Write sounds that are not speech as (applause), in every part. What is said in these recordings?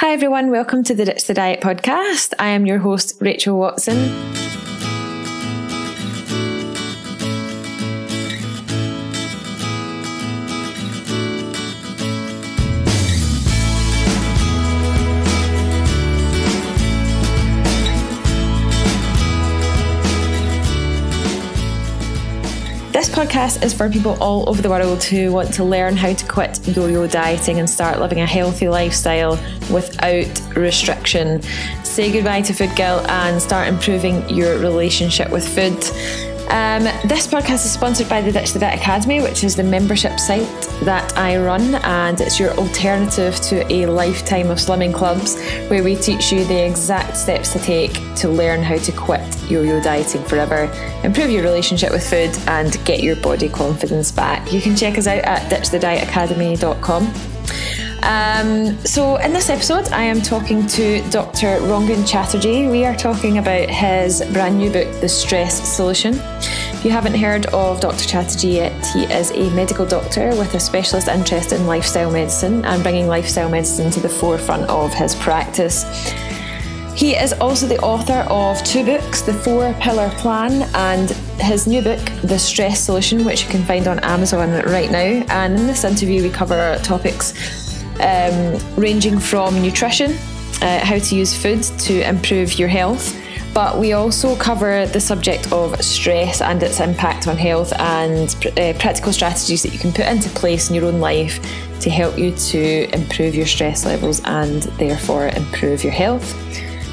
Hi, everyone. Welcome to the Ditch the Diet podcast. I am your host, Rachael Watson. Podcast is for people all over the world who want to learn how to quit yo yo dieting and start living a healthy lifestyle without restriction. Say goodbye to food guilt and start improving your relationship with food. Um, this podcast is sponsored by the Ditch the Diet Academy, which is the membership site that I run, and it's your alternative to a lifetime of slimming clubs where we teach you the exact steps to take to learn how to quit yo yo dieting forever, improve your relationship with food, and get your body confidence back. You can check us out at ditchthedietacademy.com. Um, so, in this episode, I am talking to Dr. Rangan Chatterjee. We are talking about his brand new book, The Stress Solution. If you haven't heard of Dr. Chatterjee yet, he is a medical doctor with a specialist interest in lifestyle medicine and bringing lifestyle medicine to the forefront of his practice. He is also the author of two books, The Four Pillar Plan and his new book, The Stress Solution, which you can find on Amazon right now. And in this interview, we cover topics um, ranging from nutrition, uh, how to use food to improve your health. But we also cover the subject of stress and its impact on health and uh, practical strategies that you can put into place in your own life to help you to improve your stress levels and therefore improve your health.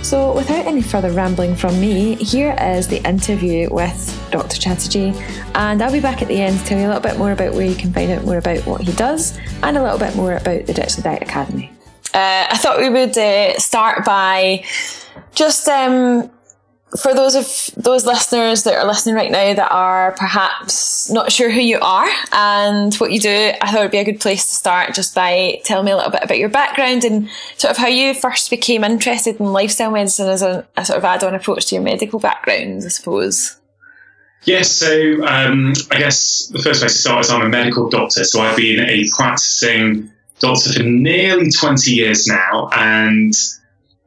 So, without any further rambling from me, here is the interview with Dr. Chatterjee, and I'll be back at the end to tell you a little bit more about where you can find out more about what he does and a little bit more about the the Diet Academy. Uh, I thought we would uh, start by just um, for those of those listeners that are listening right now that are perhaps not sure who you are and what you do, I thought it would be a good place to start just by telling me a little bit about your background and sort of how you first became interested in lifestyle medicine as a, a sort of add-on approach to your medical background, I suppose. Yes, so um, I guess the first place to start is I'm a medical doctor, so I've been a practicing doctor for nearly 20 years now, and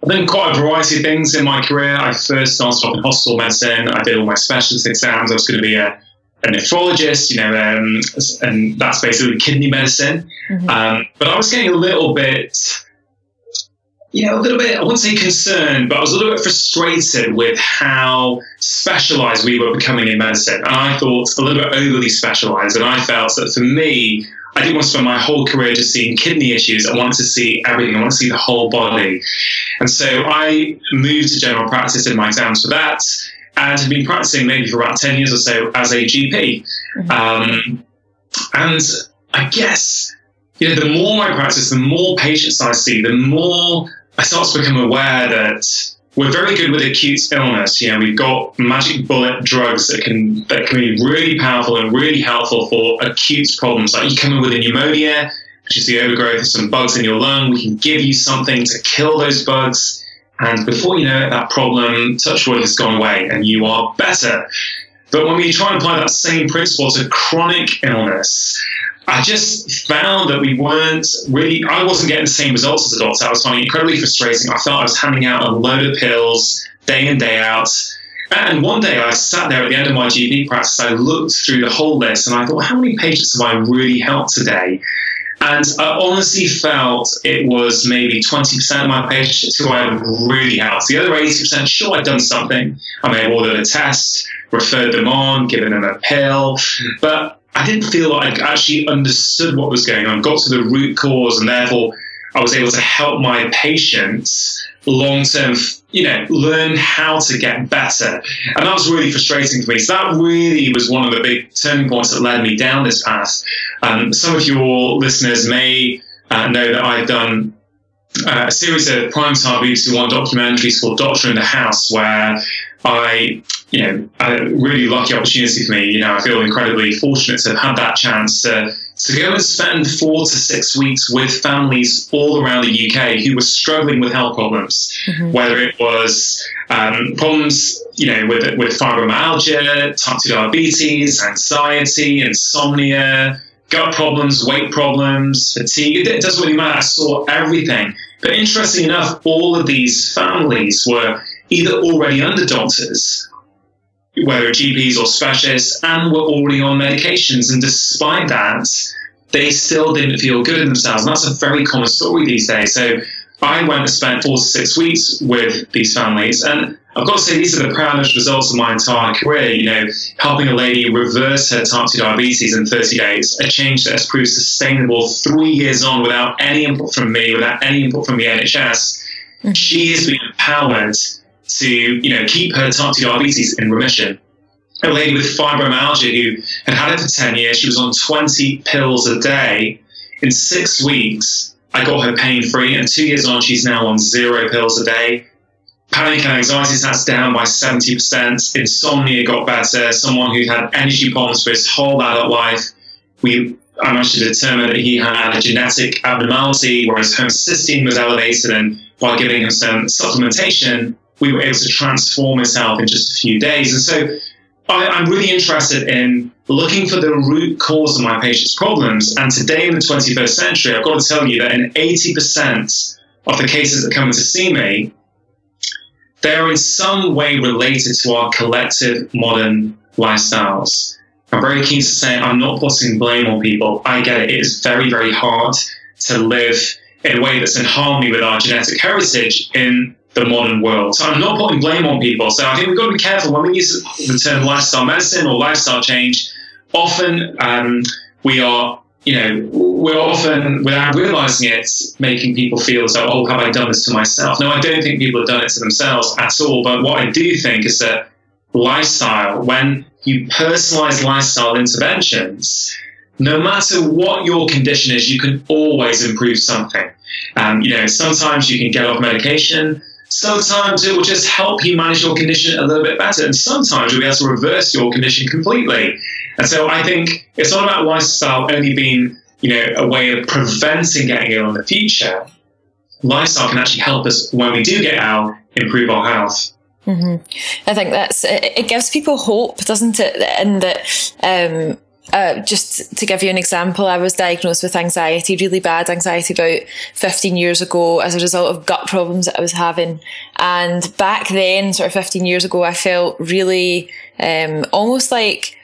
I've done quite a variety of things in my career. I first started off in hospital medicine. I did all my specialist exams. I was going to be a, a nephrologist, you know, um, and that's basically kidney medicine. Mm-hmm. Um, but I was getting a little bit, you know, a little bit, I wouldn't say concerned, but I was a little bit frustrated with how specialized we were becoming in medicine. And I thought a little bit overly specialized. And I felt that for me, I didn't want to spend my whole career just seeing kidney issues. I wanted to see everything. I wanted to see the whole body. And so I moved to general practice in my exams for that and have been practicing maybe for about 10 years or so as a GP. Mm-hmm. Um, and I guess, you know, the more I practice, the more patients I see, the more I start to become aware that we're very good with acute illness. You know, we've got magic bullet drugs that can that can be really powerful and really helpful for acute problems. Like you come in with a pneumonia, which is the overgrowth of some bugs in your lung. We can give you something to kill those bugs, and before you know it, that problem, touch wood, has gone away, and you are better. But when we try and apply that same principle to chronic illness, I just found that we weren't really, I wasn't getting the same results as a doctor. I was finding incredibly frustrating. I felt I was handing out a load of pills day in, day out. And one day I sat there at the end of my GP practice, I looked through the whole list and I thought, how many patients have I really helped today? And I honestly felt it was maybe 20% of my patients who I really helped. The other 80%, sure, I'd done something. I may have ordered a test, referred them on, given them a pill, but I didn't feel like I actually understood what was going on, got to the root cause, and therefore I was able to help my patients long term, you know, learn how to get better. And that was really frustrating for me. So that really was one of the big turning points that led me down this path. Um, some of your listeners may uh, know that I've done uh, a series of primetime BBC One documentaries called Doctor in the House, where I, you know, a really lucky opportunity for me. You know, I feel incredibly fortunate to have had that chance to to go and spend four to six weeks with families all around the UK who were struggling with health problems, mm-hmm. whether it was um, problems, you know, with with fibromyalgia, type two diabetes, anxiety, insomnia, gut problems, weight problems, fatigue. It doesn't really matter. I saw everything. But interestingly enough, all of these families were either already under doctors, whether GPs or specialists, and were already on medications. And despite that, they still didn't feel good in themselves. And that's a very common story these days. So I went and spent four to six weeks with these families, and I've got to say these are the proudest results of my entire career. You know, helping a lady reverse her type 2 diabetes in 30 days, a change that has proved sustainable three years on without any input from me, without any input from the NHS. Mm-hmm. She has been empowered to, you know, keep her type 2 diabetes in remission. A lady with fibromyalgia who had had it for 10 years, she was on 20 pills a day. In six weeks, I got her pain free, and two years on, she's now on zero pills a day. Panic and anxiety stats down by 70%. Insomnia got better. Someone who had energy problems for his whole adult life. We I managed to determine that he had a genetic abnormality, where his homocysteine was elevated, and by giving him some supplementation, we were able to transform health in just a few days. And so I, am really interested in looking for the root cause of my patient's problems. And today in the 21st century, I've got to tell you that in 80% of the cases that come in to see me, they're in some way related to our collective modern lifestyles. I'm very keen to say I'm not putting blame on people. I get it. It is very, very hard to live in a way that's in harmony with our genetic heritage in the modern world. So I'm not putting blame on people. So I think we've got to be careful when we use the term lifestyle medicine or lifestyle change. Often um, we are, you know, we're often, without realizing it, making people feel as though, oh, have I done this to myself? No, I don't think people have done it to themselves at all. But what I do think is that lifestyle, when you personalize lifestyle interventions, no matter what your condition is, you can always improve something. Um, you know, sometimes you can get off medication. Sometimes it will just help you manage your condition a little bit better, and sometimes you'll be able to reverse your condition completely. And so I think it's not about lifestyle only being, you know, a way of preventing getting ill in the future. Lifestyle can actually help us when we do get ill improve our health. Mm-hmm. I think that's it, gives people hope, doesn't it? And that um, uh, just to give you an example, I was diagnosed with anxiety, really bad anxiety, about 15 years ago as a result of gut problems that I was having. And back then, sort of 15 years ago, I felt really um, almost like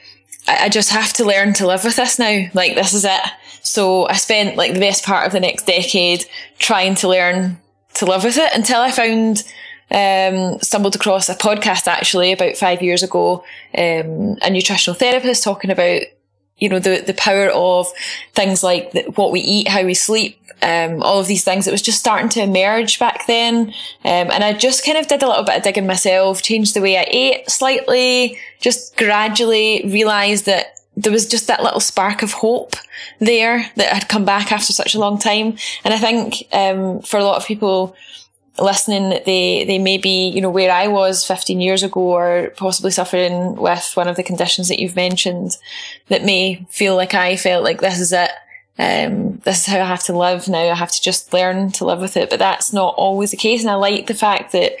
I, I just have to learn to live with this now. Like, this is it. So I spent like the best part of the next decade trying to learn to live with it until I found um, stumbled across a podcast actually about five years ago, um, a nutritional therapist talking about you know, the, the power of things like the, what we eat, how we sleep, um, all of these things. It was just starting to emerge back then. Um, and I just kind of did a little bit of digging myself, changed the way I ate slightly, just gradually realized that there was just that little spark of hope there that had come back after such a long time. And I think, um, for a lot of people, listening that they they may be you know where I was 15 years ago or possibly suffering with one of the conditions that you've mentioned that may feel like I felt like this is it. Um, this is how I have to live now. I have to just learn to live with it. But that's not always the case. And I like the fact that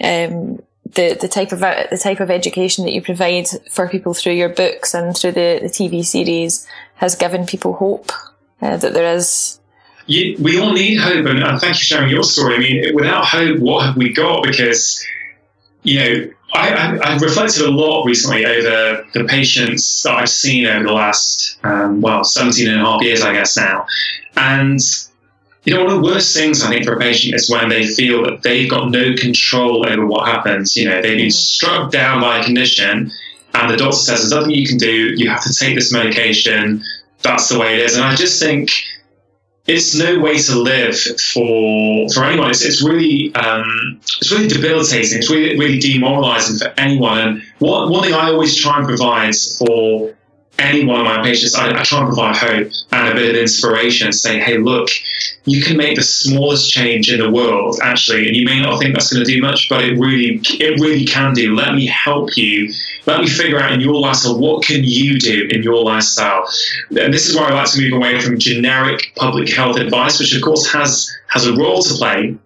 um, the the type of the type of education that you provide for people through your books and through the, the TV series has given people hope uh, that there is you, we all need hope, and, and, thank you for sharing your story. I mean, without hope, what have we got? Because, you know, I, have reflected a lot recently over the patients that I've seen over the last, um, well, 17 and a half years, I guess now. And, you know, one of the worst things I think for a patient is when they feel that they've got no control over what happens. You know, they've been struck down by a condition, and the doctor says, there's nothing you can do, you have to take this medication, that's the way it is. And I just think, it's no way to live for for anyone. It's, it's really um, it's really debilitating. It's really really demoralising for anyone. And one one thing I always try and provide for any one of my patients, I, I, try and provide hope and a bit of inspiration. Say, hey, look, you can make the smallest change in the world, actually, and you may not think that's going to do much, but it really, it really can do. Let me help you. Let me figure out in your lifestyle what can you do in your lifestyle. And this is where I like to move away from generic public health advice, which of course has has a role to play.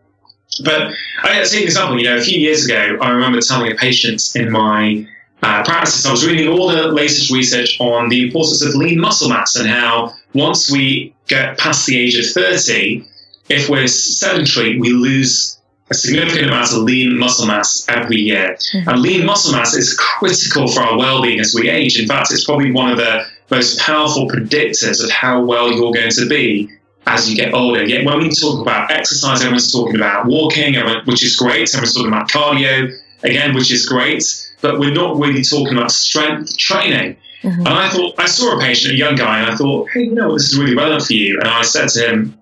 But I see an example. You know, a few years ago, I remember telling a patient in my uh, practice, I was reading all the latest research on the importance of lean muscle mass and how once we get past the age of 30, if we're sedentary, we lose a significant amount of lean muscle mass every year. Mm-hmm. And lean muscle mass is critical for our well being as we age. In fact, it's probably one of the most powerful predictors of how well you're going to be as you get older. Yet when we talk about exercise, everyone's talking about walking, which is great. Everyone's talking about cardio, again, which is great. But we're not really talking about strength training. Mm-hmm. And I thought, I saw a patient, a young guy, and I thought, hey, you know, what, this is really relevant for you. And I said to him,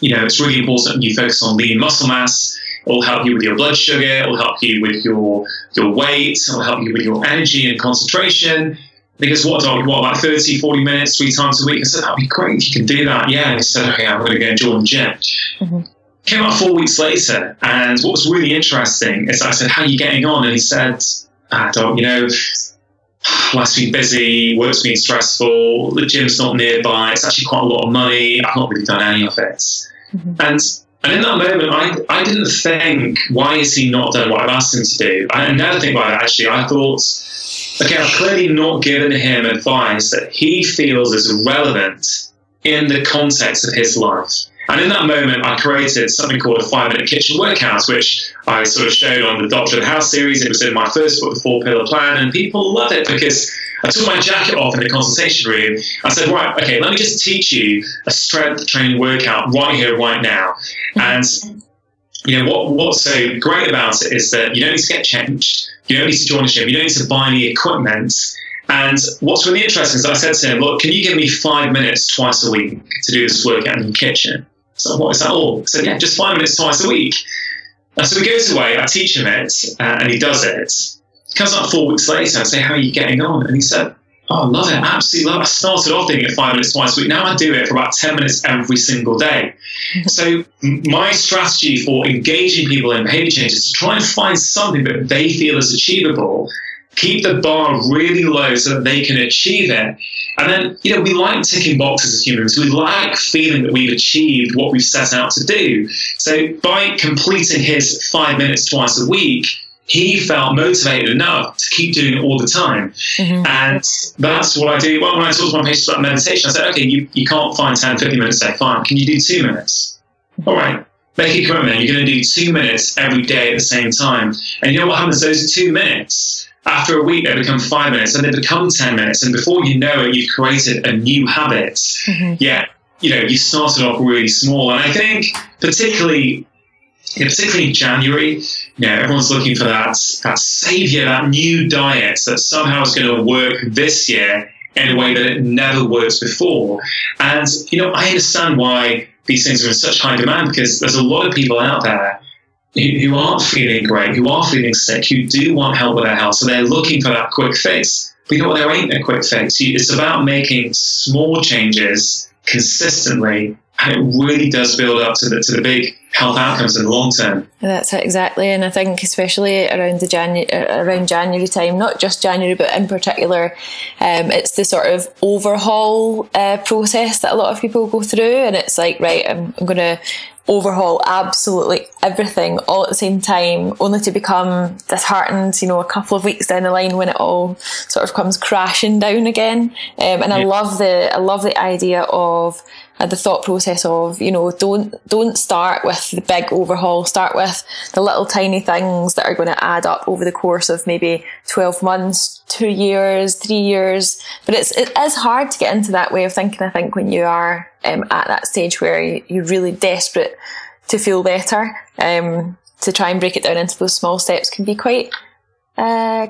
you know, it's really important you focus on lean muscle mass. It'll help you with your blood sugar. It'll help you with your your weight. It'll help you with your energy and concentration. Because what, dog, what, like 30, 40 minutes, three times a week? I said, that'd be great if you can do that. Yeah. And he said, okay, I'm going to go and join the gym. Mm-hmm. Came out four weeks later. And what was really interesting is I said, how are you getting on? And he said, ah, dog, you know, life's been busy, work's been stressful, the gym's not nearby, it's actually quite a lot of money, I've not really done any of it. Mm-hmm. And and in that moment, I, I didn't think, why has he not done what I've asked him to do? I never think about it, actually. I thought, okay, I've clearly not given him advice that he feels is relevant in the context of his life. And in that moment, I created something called a five minute kitchen workout, which I sort of showed on the Doctor of the House series. It was in my first book, The Four Pillar Plan, and people love it because I took my jacket off in the consultation room. I said, right, okay, let me just teach you a strength training workout right here, right now. And you know what what's so great about it is that you don't need to get changed, you don't need to join a gym, you don't need to buy any equipment. And what's really interesting is I said to him, look, can you give me five minutes twice a week to do this workout in the kitchen? So what is that all? So yeah, just five minutes twice a week. And so he goes away, I teach him it, uh, and he does it. He comes up four weeks later, I say, how are you getting on? And he said, oh, I love it, absolutely love it. I started off doing it five minutes twice a week. Now I do it for about 10 minutes every single day. (laughs) so my strategy for engaging people in behavior change is to try and find something that they feel is achievable keep the bar really low so that they can achieve it. And then, you know, we like ticking boxes as humans. We like feeling that we've achieved what we've set out to do. So by completing his five minutes twice a week, he felt motivated enough to keep doing it all the time. Mm-hmm. And that's what I do. Well, when I talk to my patients about meditation, I say, okay, you, you can't find 10, 15 minutes a day. Fine. Can you do two minutes? All right. Make a commitment. You're going to do two minutes every day at the same time. And you know what happens? Those two minutes after a week, they become five minutes and they become 10 minutes. And before you know it, you've created a new habit. Mm-hmm. Yeah, you know, you started off really small. And I think, particularly, know, particularly in January, you know, everyone's looking for that, that savior, that new diet that somehow is going to work this year in a way that it never worked before. And, you know, I understand why these things are in such high demand because there's a lot of people out there who aren't feeling great, who are feeling sick, who do want help with their health. So they're looking for that quick fix. But you know what? There ain't a quick fix. It's about making small changes consistently, and it really does build up to the to the big health outcomes in the long term. That's it exactly, and I think especially around the January around January time, not just January, but in particular, um, it's the sort of overhaul uh, process that a lot of people go through, and it's like right, I'm, I'm going to overhaul absolutely everything all at the same time, only to become disheartened, you know, a couple of weeks down the line when it all sort of comes crashing down again. Um, and yeah. I love the I love the idea of uh, the thought process of you know don't don't start with the big overhaul. Start with the little tiny things that are going to add up over the course of maybe twelve months, two years, three years. But it's it is hard to get into that way of thinking. I think when you are um, at that stage where you're really desperate to feel better, um, to try and break it down into those small steps can be quite, uh,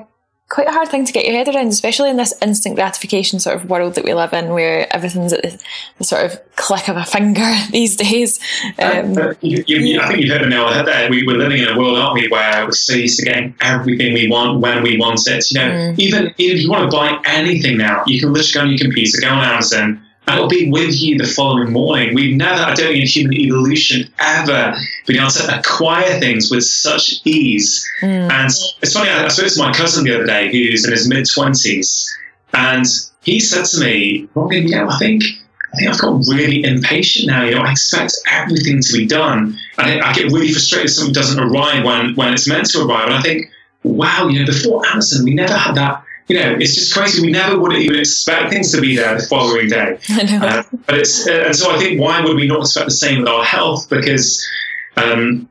quite a hard thing to get your head around, especially in this instant gratification sort of world that we live in, where everything's at the, the sort of click of a finger (laughs) these days. Um, uh, you, you, I think you've hit on the head there. We, are living in a world, aren't we, where we're so used to getting everything we want when we want it. You know, mm. even, even if you want to buy anything now, you can literally go on your computer, go on Amazon, and it'll be with you the following morning. We've never, I don't think in human evolution, ever been able to acquire things with such ease. Mm. And it's funny, I, I spoke to my cousin the other day who's in his mid 20s, and he said to me, Rangan, yeah, I think. I think I've got really impatient now. You know, I expect everything to be done, and I get really frustrated if something doesn't arrive when when it's meant to arrive. And I think, wow, you know, before Amazon, we never had that you know, it's just crazy. We never would even expect things to be there the following day. (laughs) Uh, but it's, uh, and so I think why would we not expect the same with our health? Because, um,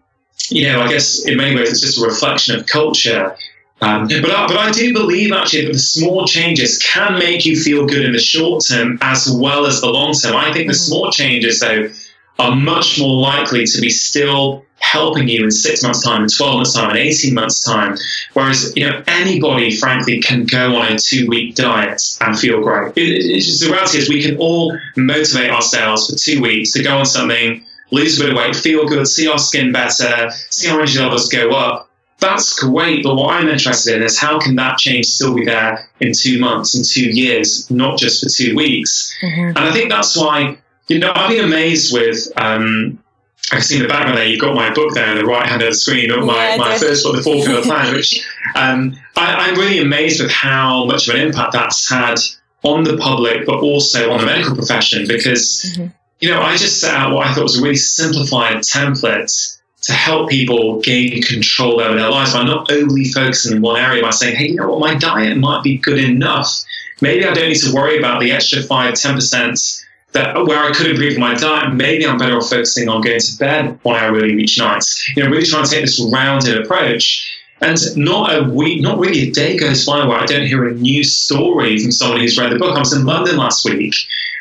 you know, I guess in many ways it's just a reflection of culture. Um, but, I, but I do believe actually that the small changes can make you feel good in the short term as well as the long term. I think the mm-hmm. small changes, though, are much more likely to be still helping you in six months' time, in 12 months' time, in 18 months' time. Whereas, you know, anybody, frankly, can go on a two week diet and feel great. It, it's just the reality is we can all motivate ourselves for two weeks to go on something, lose a bit of weight, feel good, see our skin better, see our energy levels go up. That's great, but what I'm interested in is how can that change still be there in two months, in two years, not just for two weeks? Mm-hmm. And I think that's why, you know, I've been amazed with um, I can see in the background there, you've got my book there on the right hand of the screen, my, yeah, my first book, The Four Pillar Plan, (laughs) which um, I, am really amazed with how much of an impact that's had on the public, but also on the medical profession, because, mm-hmm. you know, I just set out what I thought was a really simplified template to help people gain control over their lives by not overly focusing in one area by saying, hey, you know what, my diet might be good enough. Maybe I don't need to worry about the extra 5 10% that where I could improve my diet, maybe I'm better off focusing on going to bed one hour early each night. You know, really trying to take this rounded approach. And not a week, not really a day goes by where I don't hear a new story from someone who's read the book. I was in London last week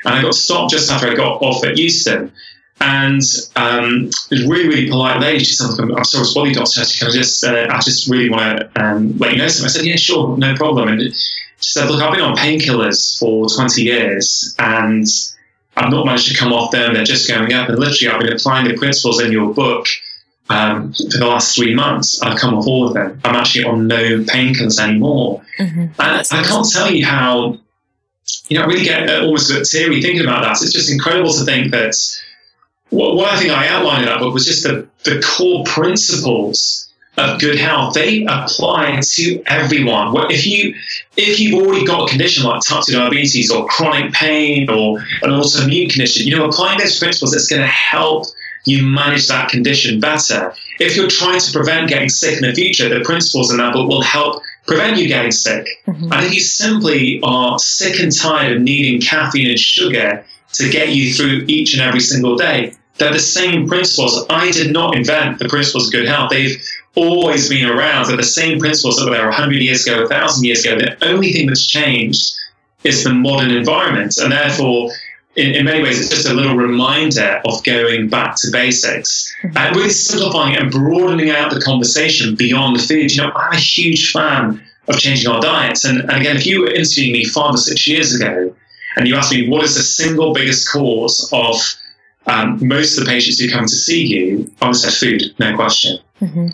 and I got stopped just after I got off at Euston. And um, was really, really polite lady. She said, I'm, sorry, body doctor. Can I just, uh, I just really want to um, let you know something. I said, yeah, sure, no problem. And she said, look, I've been on painkillers for 20 years and I've not managed to come off them. They're just going up. And literally, I've been applying the principles in your book um, for the last three months. I've come off all of them. I'm actually on no painkillers anymore. Mm-hmm. And I can't tell you how, you know, I really get almost a bit teary thinking about that. It's just incredible to think that what, what I think I outlined in that book was just the, the core principles of good health, they apply to everyone. If you if you've already got a condition like type 2 diabetes or chronic pain or an autoimmune condition, you know, applying those principles that's going to help you manage that condition better. If you're trying to prevent getting sick in the future, the principles in that book will help prevent you getting sick. Mm-hmm. And if you simply are sick and tired of needing caffeine and sugar to get you through each and every single day, they're the same principles. I did not invent the principles of good health. They've always been around. They're the same principles that were there 100 years ago, 1,000 years ago. The only thing that's changed is the modern environment. And therefore, in, in many ways, it's just a little reminder of going back to basics mm-hmm. and really simplifying and broadening out the conversation beyond the food. You know, I'm a huge fan of changing our diets. And, and again, if you were interviewing me five or six years ago and you asked me what is the single biggest cause of um, most of the patients who come to see you, I would say food, no question. Mm-hmm.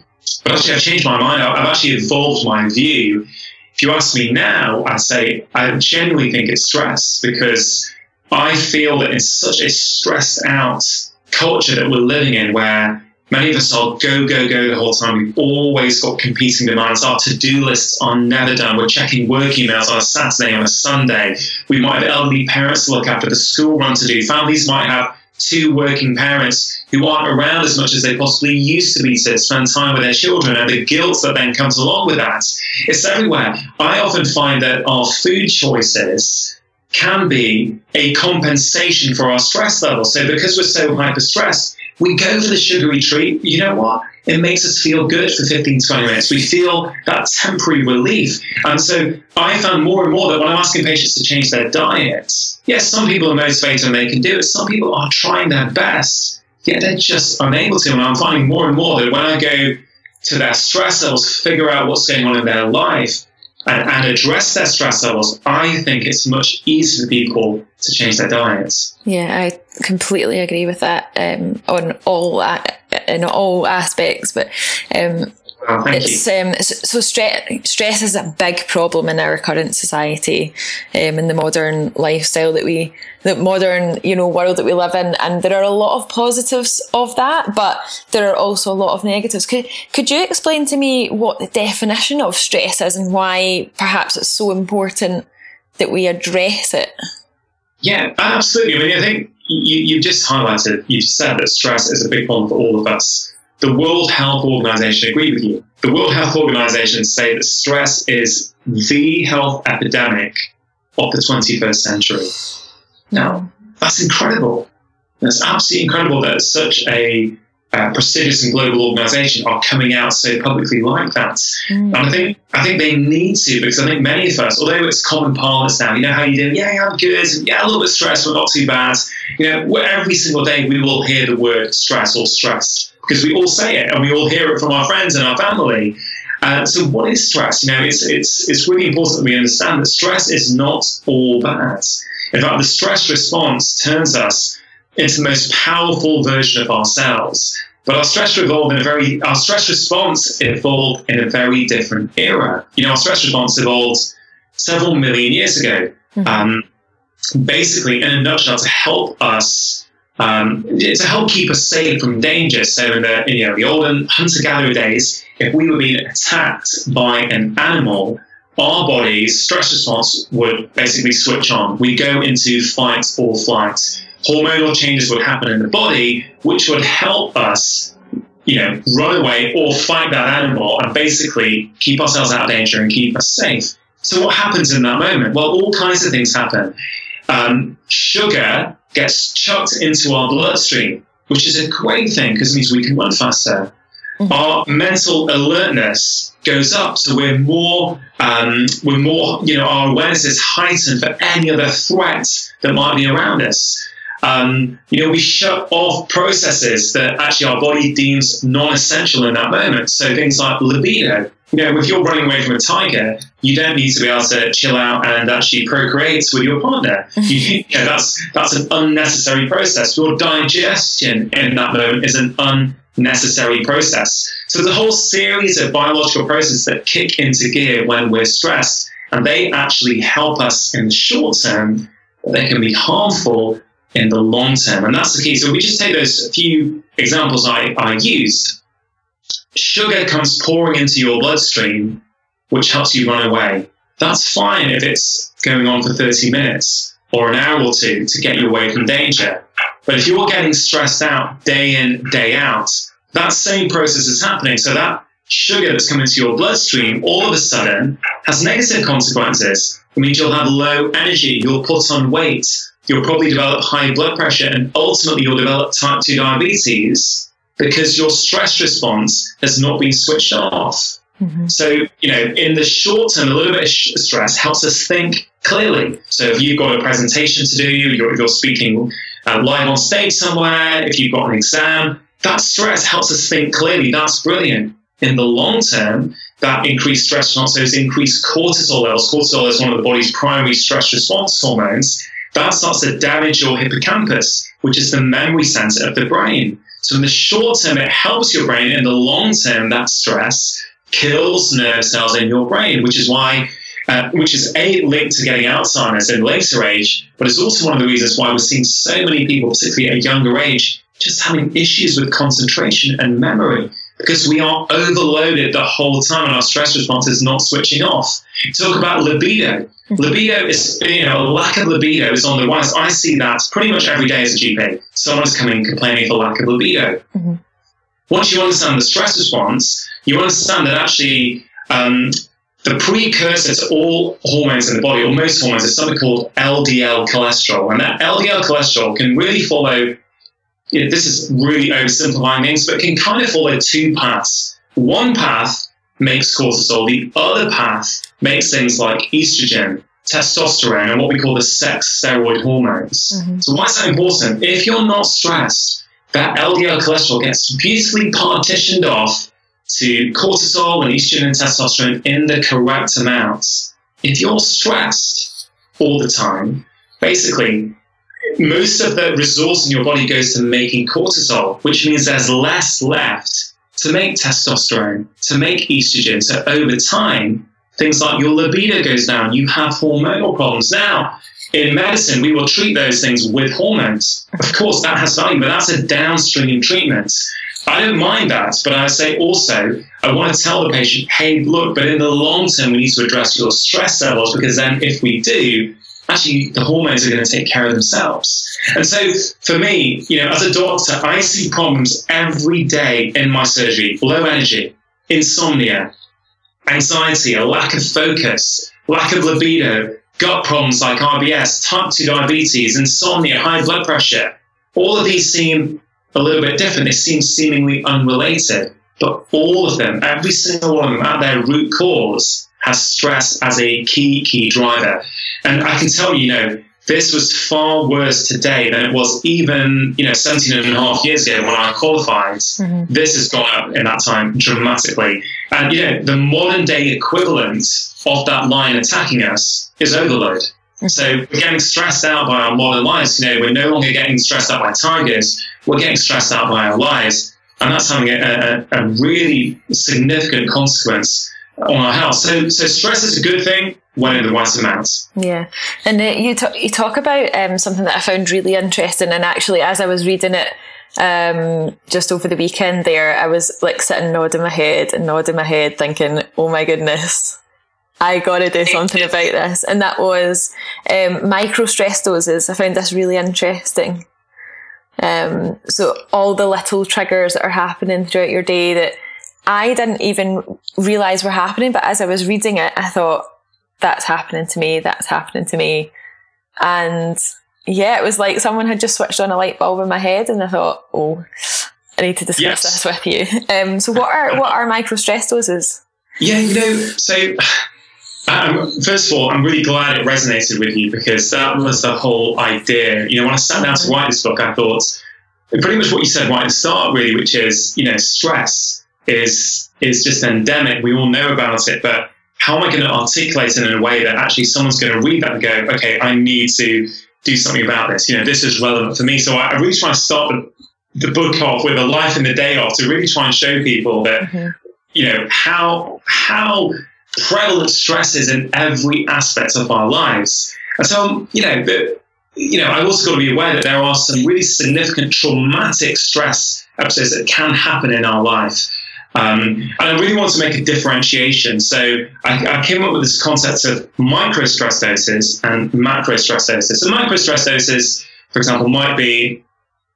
But actually, I've changed my mind. I've actually evolved my view. If you ask me now, I'd say I genuinely think it's stress because I feel that it's such a stressed out culture that we're living in where many of us are go, go, go the whole time. We've always got competing demands. Our to do lists are never done. We're checking work emails on a Saturday, on a Sunday. We might have elderly parents to look after, the school run to do. Families might have two working parents who aren't around as much as they possibly used to be to spend time with their children and the guilt that then comes along with that. It's everywhere. I often find that our food choices can be a compensation for our stress levels. So because we're so hyper stressed, we go for the sugary treat. You know what? It makes us feel good for 15, 20 minutes. We feel that temporary relief. And so I found more and more that when I'm asking patients to change their diets, yes, some people are motivated and they can do it. Some people are trying their best, yet they're just unable to. And I'm finding more and more that when I go to their stress levels, figure out what's going on in their life, and, and address their stress levels, I think it's much easier for people to change their diets. Yeah, I completely agree with that um, on all in all aspects. But um, Oh, it's um, so stress. Stress is a big problem in our current society, um, in the modern lifestyle that we, the modern you know world that we live in, and there are a lot of positives of that, but there are also a lot of negatives. Could could you explain to me what the definition of stress is and why perhaps it's so important that we address it? Yeah, absolutely. I mean, I think you, you just highlighted, you said that stress is a big problem for all of us the World Health Organization agree with you. The World Health Organization say that stress is the health epidemic of the 21st century. Now, that's incredible. That's absolutely incredible that such a uh, prestigious and global organization are coming out so publicly like that. Mm. And I think I think they need to because I think many of us, although it's common parlance now, you know how you do, yeah, yeah, I'm good, yeah, a little bit stressed, but not too bad. You know, every single day we will hear the word stress or stress because we all say it and we all hear it from our friends and our family. Uh, so what is stress? You know, it's it's it's really important that we understand that stress is not all bad. In fact, the stress response turns us into the most powerful version of ourselves. But our stress evolved in a very our stress response evolved in a very different era. You know, our stress response evolved several million years ago. Mm-hmm. Um, basically, in a nutshell, to help us um, to help keep us safe from danger. So in the you know the olden hunter-gatherer days, if we were being attacked by an animal, our body's stress response would basically switch on. We go into fight or flight. Hormonal changes would happen in the body, which would help us, you know, run away or fight that animal and basically keep ourselves out of danger and keep us safe. So what happens in that moment? Well, all kinds of things happen. Um, sugar gets chucked into our bloodstream, which is a great thing because it means we can run faster. Mm-hmm. Our mental alertness goes up, so we're more, um, we're more, you know, our awareness is heightened for any other threat that might be around us. Um, you know, we shut off processes that actually our body deems non-essential in that moment. So things like libido. You know, if you're running away from a tiger, you don't need to be able to chill out and actually procreate with your partner. (laughs) You, you know, that's that's an unnecessary process. Your digestion in that moment is an unnecessary process. So there's a whole series of biological processes that kick into gear when we're stressed, and they actually help us in the short term. But they can be harmful in the long term. And that's the key. So we just take those few examples I, I used. Sugar comes pouring into your bloodstream, which helps you run away. That's fine if it's going on for 30 minutes or an hour or two to get you away from danger. But if you're getting stressed out day in, day out, that same process is happening. So that sugar that's coming into your bloodstream all of a sudden has negative consequences. It means you'll have low energy, you'll put on weight, you'll probably develop high blood pressure and ultimately you'll develop type 2 diabetes because your stress response has not been switched off. Mm-hmm. So, you know, in the short term, a little bit of stress helps us think clearly. So, if you've got a presentation to do, you're, you're speaking uh, live on stage somewhere, if you've got an exam, that stress helps us think clearly. That's brilliant. In the long term, that increased stress response, those increased cortisol levels. Cortisol is one of the body's primary stress response hormones that starts to damage your hippocampus, which is the memory center of the brain. So in the short term, it helps your brain. In the long term, that stress kills nerve cells in your brain, which is why, uh, which is a linked to getting Alzheimer's in later age, but it's also one of the reasons why we're seeing so many people, particularly at a younger age, just having issues with concentration and memory because we are overloaded the whole time and our stress response is not switching off. Talk about libido. Mm-hmm. Libido is, you know, lack of libido is on the rise. I see that pretty much every day as a GP. Someone's coming complaining for lack of libido. Mm-hmm. Once you understand the stress response, you understand that actually um, the precursor to all hormones in the body, or most hormones, is something called LDL cholesterol. And that LDL cholesterol can really follow you know, this is really oversimplifying things, but can kind of follow two paths. One path makes cortisol, the other path makes things like estrogen, testosterone, and what we call the sex steroid hormones. Mm-hmm. So, why is that important? If you're not stressed, that LDL cholesterol gets beautifully partitioned off to cortisol and estrogen and testosterone in the correct amounts. If you're stressed all the time, basically most of the resource in your body goes to making cortisol, which means there's less left to make testosterone, to make estrogen. So over time, things like your libido goes down, you have hormonal problems. Now, in medicine, we will treat those things with hormones. Of course, that has value, but that's a downstream treatment. I don't mind that, but I say also, I want to tell the patient, hey, look, but in the long term, we need to address your stress levels because then if we do, actually the hormones are going to take care of themselves. And so for me, you know, as a doctor, I see problems every day in my surgery, low energy, insomnia, anxiety, a lack of focus, lack of libido, gut problems like IBS, type 2 diabetes, insomnia, high blood pressure. All of these seem a little bit different. They seem seemingly unrelated, but all of them, every single one of them at their root cause has stress as a key, key driver. And I can tell you, you know, this was far worse today than it was even, you know, 17 and a half years ago when I qualified. Mm-hmm. This has gone up in that time dramatically. And, you know, the modern day equivalent of that line attacking us is overload. Mm-hmm. So we're getting stressed out by our modern lives. You know, we're no longer getting stressed out by tigers. We're getting stressed out by our lives. And that's having a, a, a really significant consequence on our health. So, so stress is a good thing when in the right amounts. Yeah, and uh, you talk, you talk about um, something that I found really interesting, and actually, as I was reading it um, just over the weekend, there I was like sitting nodding my head and nodding my head, thinking, "Oh my goodness." I got to do something about this. And that was um, micro stress doses. I found this really interesting. Um, so all the little triggers that are happening throughout your day that I didn't even realize were happening, but as I was reading it, I thought, that's happening to me, that's happening to me. And yeah, it was like someone had just switched on a light bulb in my head and I thought, oh, I need to discuss yes. this with you. (laughs) Um, so what are what are micro stress doses? Yeah, you know, so um, first of all, I'm really glad it resonated with you because that was the whole idea. You know, when I sat down to write this book, I thought pretty much what you said right at the start, really, which is, you know, stress is is just endemic. We all know about it, but how am I going to articulate it in a way that actually someone's going to read that and go, okay, I need to do something about this. You know, this is relevant for me. So I, I really try to start the, the, book off with a life in the day off to really try and show people that, mm-hmm. you know, how how prevalent stress is in every aspect of our lives. And so, you know, the, you know, I've also got to be aware that there are some really significant traumatic stress episodes that can happen in our life. Um, and I really want to make a differentiation. So I, I, came up with this concept of micro stress doses and macro stress doses. So micro stress doses, for example, might be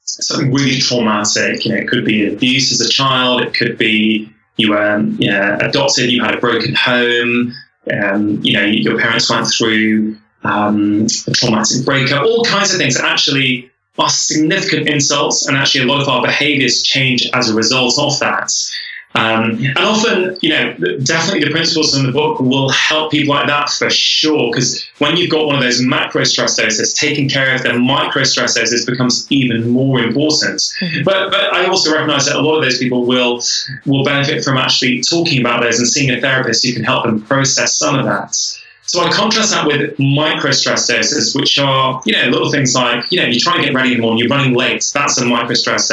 something really traumatic. You know, it could be abuse as a child. It could be you were you know, adopted. You had a broken home. Um, you know, your parents went through um, a traumatic breakup. All kinds of things that actually are significant insults, and actually a lot of our behaviours change as a result of that. Um, and often, you know, definitely the principles in the book will help people like that for sure. Because when you've got one of those macro stressors, taking care of the micro stressors becomes even more important. Mm-hmm. But but I also recognise that a lot of those people will will benefit from actually talking about those and seeing a therapist who can help them process some of that. So I contrast that with micro stress which are, you know, little things like, you know, you try and get ready in the morning, you're running late. That's a micro stress.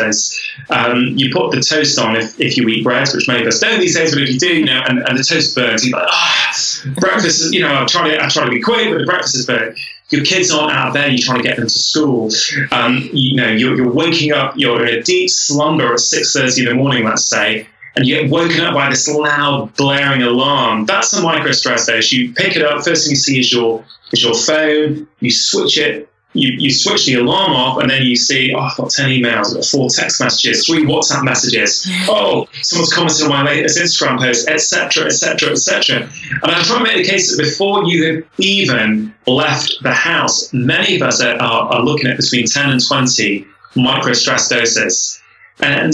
Um, you put the toast on if, if you eat bread, which many of us don't these days, but if you do, you know, and, and the toast burns, you're like, ah, breakfast is, you know, I try to, I try to be quick, but the breakfast is burnt your kids aren't out there, you're trying to get them to school. Um, you know, you're, you're, waking up, you're in a deep slumber at 6.30 in the morning, let's say, and you get woken up by this loud blaring alarm. That's a micro stress dose. You pick it up, first thing you see is your is your phone, you switch it, you, you switch the alarm off, and then you see, oh, I've got 10 emails, I've got four text messages, three WhatsApp messages, oh, someone's commented on my latest Instagram post, etc., etc., etc. And I try to make the case that before you have even left the house, many of us are, are, looking at between 10 and 20 micro stress doses. And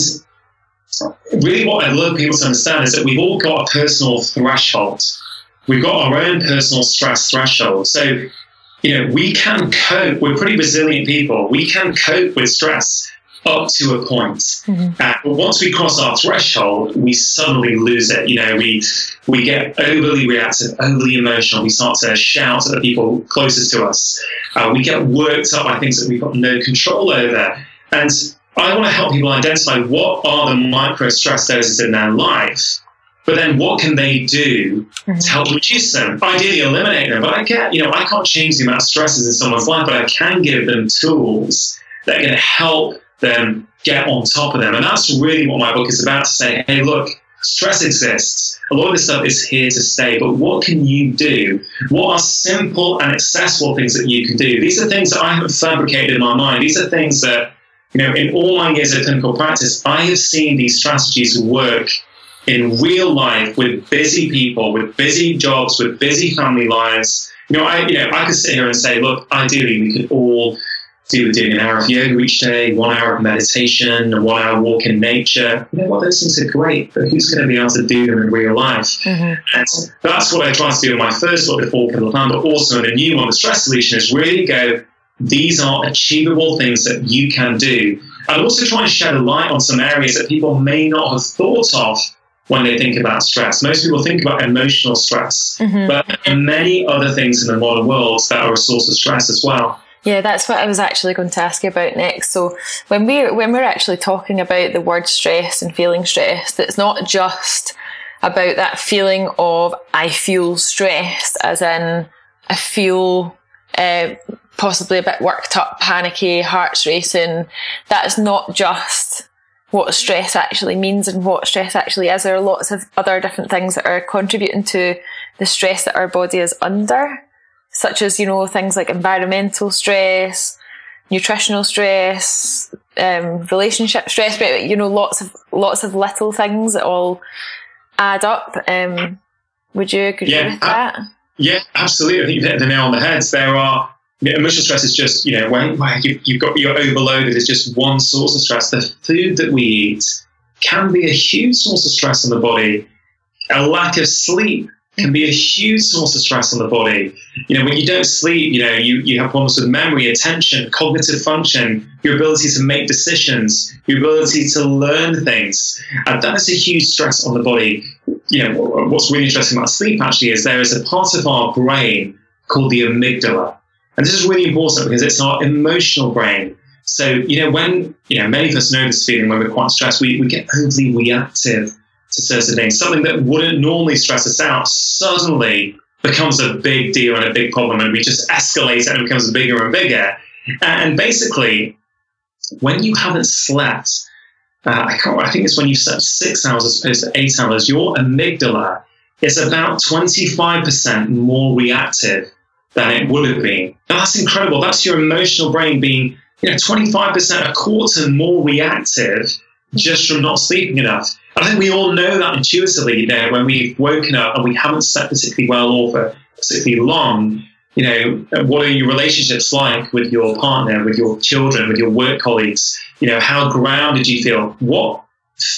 really what I'd love people to understand is that we've all got a personal threshold. We've got our own personal stress threshold. So, you know, we can cope. We're pretty resilient people. We can cope with stress up to a point. Mm-hmm. Uh, but once we cross our threshold, we suddenly lose it. You know, we we get overly reactive, overly emotional. We start to shout at the people closest to us. Uh, we get worked up by things that we've got no control over. And I want to help people identify what are the micro stress doses in their life, but then what can they do mm-hmm. to help reduce them? Ideally, eliminate them. But I can't, you know, I can't change the amount of stresses in someone's life, but I can give them tools that are going to help them get on top of them. And that's really what my book is about to say, hey, look, stress exists. a lot of this stuff is here to stay. But what can you do? What are simple and accessible things that you can do? These are things that I haven't fabricated in my mind. These are things that, you know, in all my years of clinical practice, I have seen these strategies work in real life with busy people, with busy jobs, with busy family lives. You know, I you know I could sit here and say, look, ideally we could all do doing an hour of yoga each day, one hour of meditation, a one hour walk in nature. You know what, those things are great, but who's going to be able to do them in real life? Mm-hmm. And that's what I try to do in my first book, The Four Pillar Plan, but also in the new one, The Stress Solution, is really go, these are achievable things that you can do. And also try and shed a light on some areas that people may not have thought of when they think about stress. Most people think about emotional stress, mm-hmm. but there are many other things in the modern world that are a source of stress as well. Yeah, that's what I was actually going to ask you about next. So when we when we're actually talking about the word stress and feeling stressed, it's not just about that feeling of I feel stressed, as in I feel uh, possibly a bit worked up, panicky, heart's racing. That's not just what stress actually means and what stress actually is. There are lots of other different things that are contributing to the stress that our body is under, such as, you know, things like environmental stress, nutritional stress, um, relationship stress, but, you know, lots of, lots of little things that all add up. Um, would you agree yeah, with that? yeah, absolutely. I think you hit the nail on the head. There are emotional stress is just, you know, when, you've, you've got you're overloaded, it's just one source of stress. The food that we eat can be a huge source of stress on the body. A lack of sleep can be a huge source of stress on the body. You know, when you don't sleep, you know, you, you have problems with memory, attention, cognitive function, your ability to make decisions, your ability to learn things. And that is a huge stress on the body. You know, what's really interesting about sleep actually is there is a part of our brain called the amygdala. And this is really important because it's our emotional brain. So, you know, when, you know, many of us know this feeling when we're quite stressed, we, we get overly reactive to certain things. Something that wouldn't normally stress us out suddenly becomes a big deal and a big problem, and we just escalate and it becomes bigger and bigger. And basically, when you haven't slept, uh, I can't. I think it's when you slept six hours as opposed to eight hours. Your amygdala is about twenty five percent more reactive than it would have been. And that's incredible. That's your emotional brain being, you know, 25%, a quarter more reactive just from not sleeping enough. I think we all know that intuitively, you know, when we've woken up and we haven't slept particularly well or for particularly long, you know, what are your relationships like with your partner, with your children, with your work colleagues? You know, how grounded do you feel? What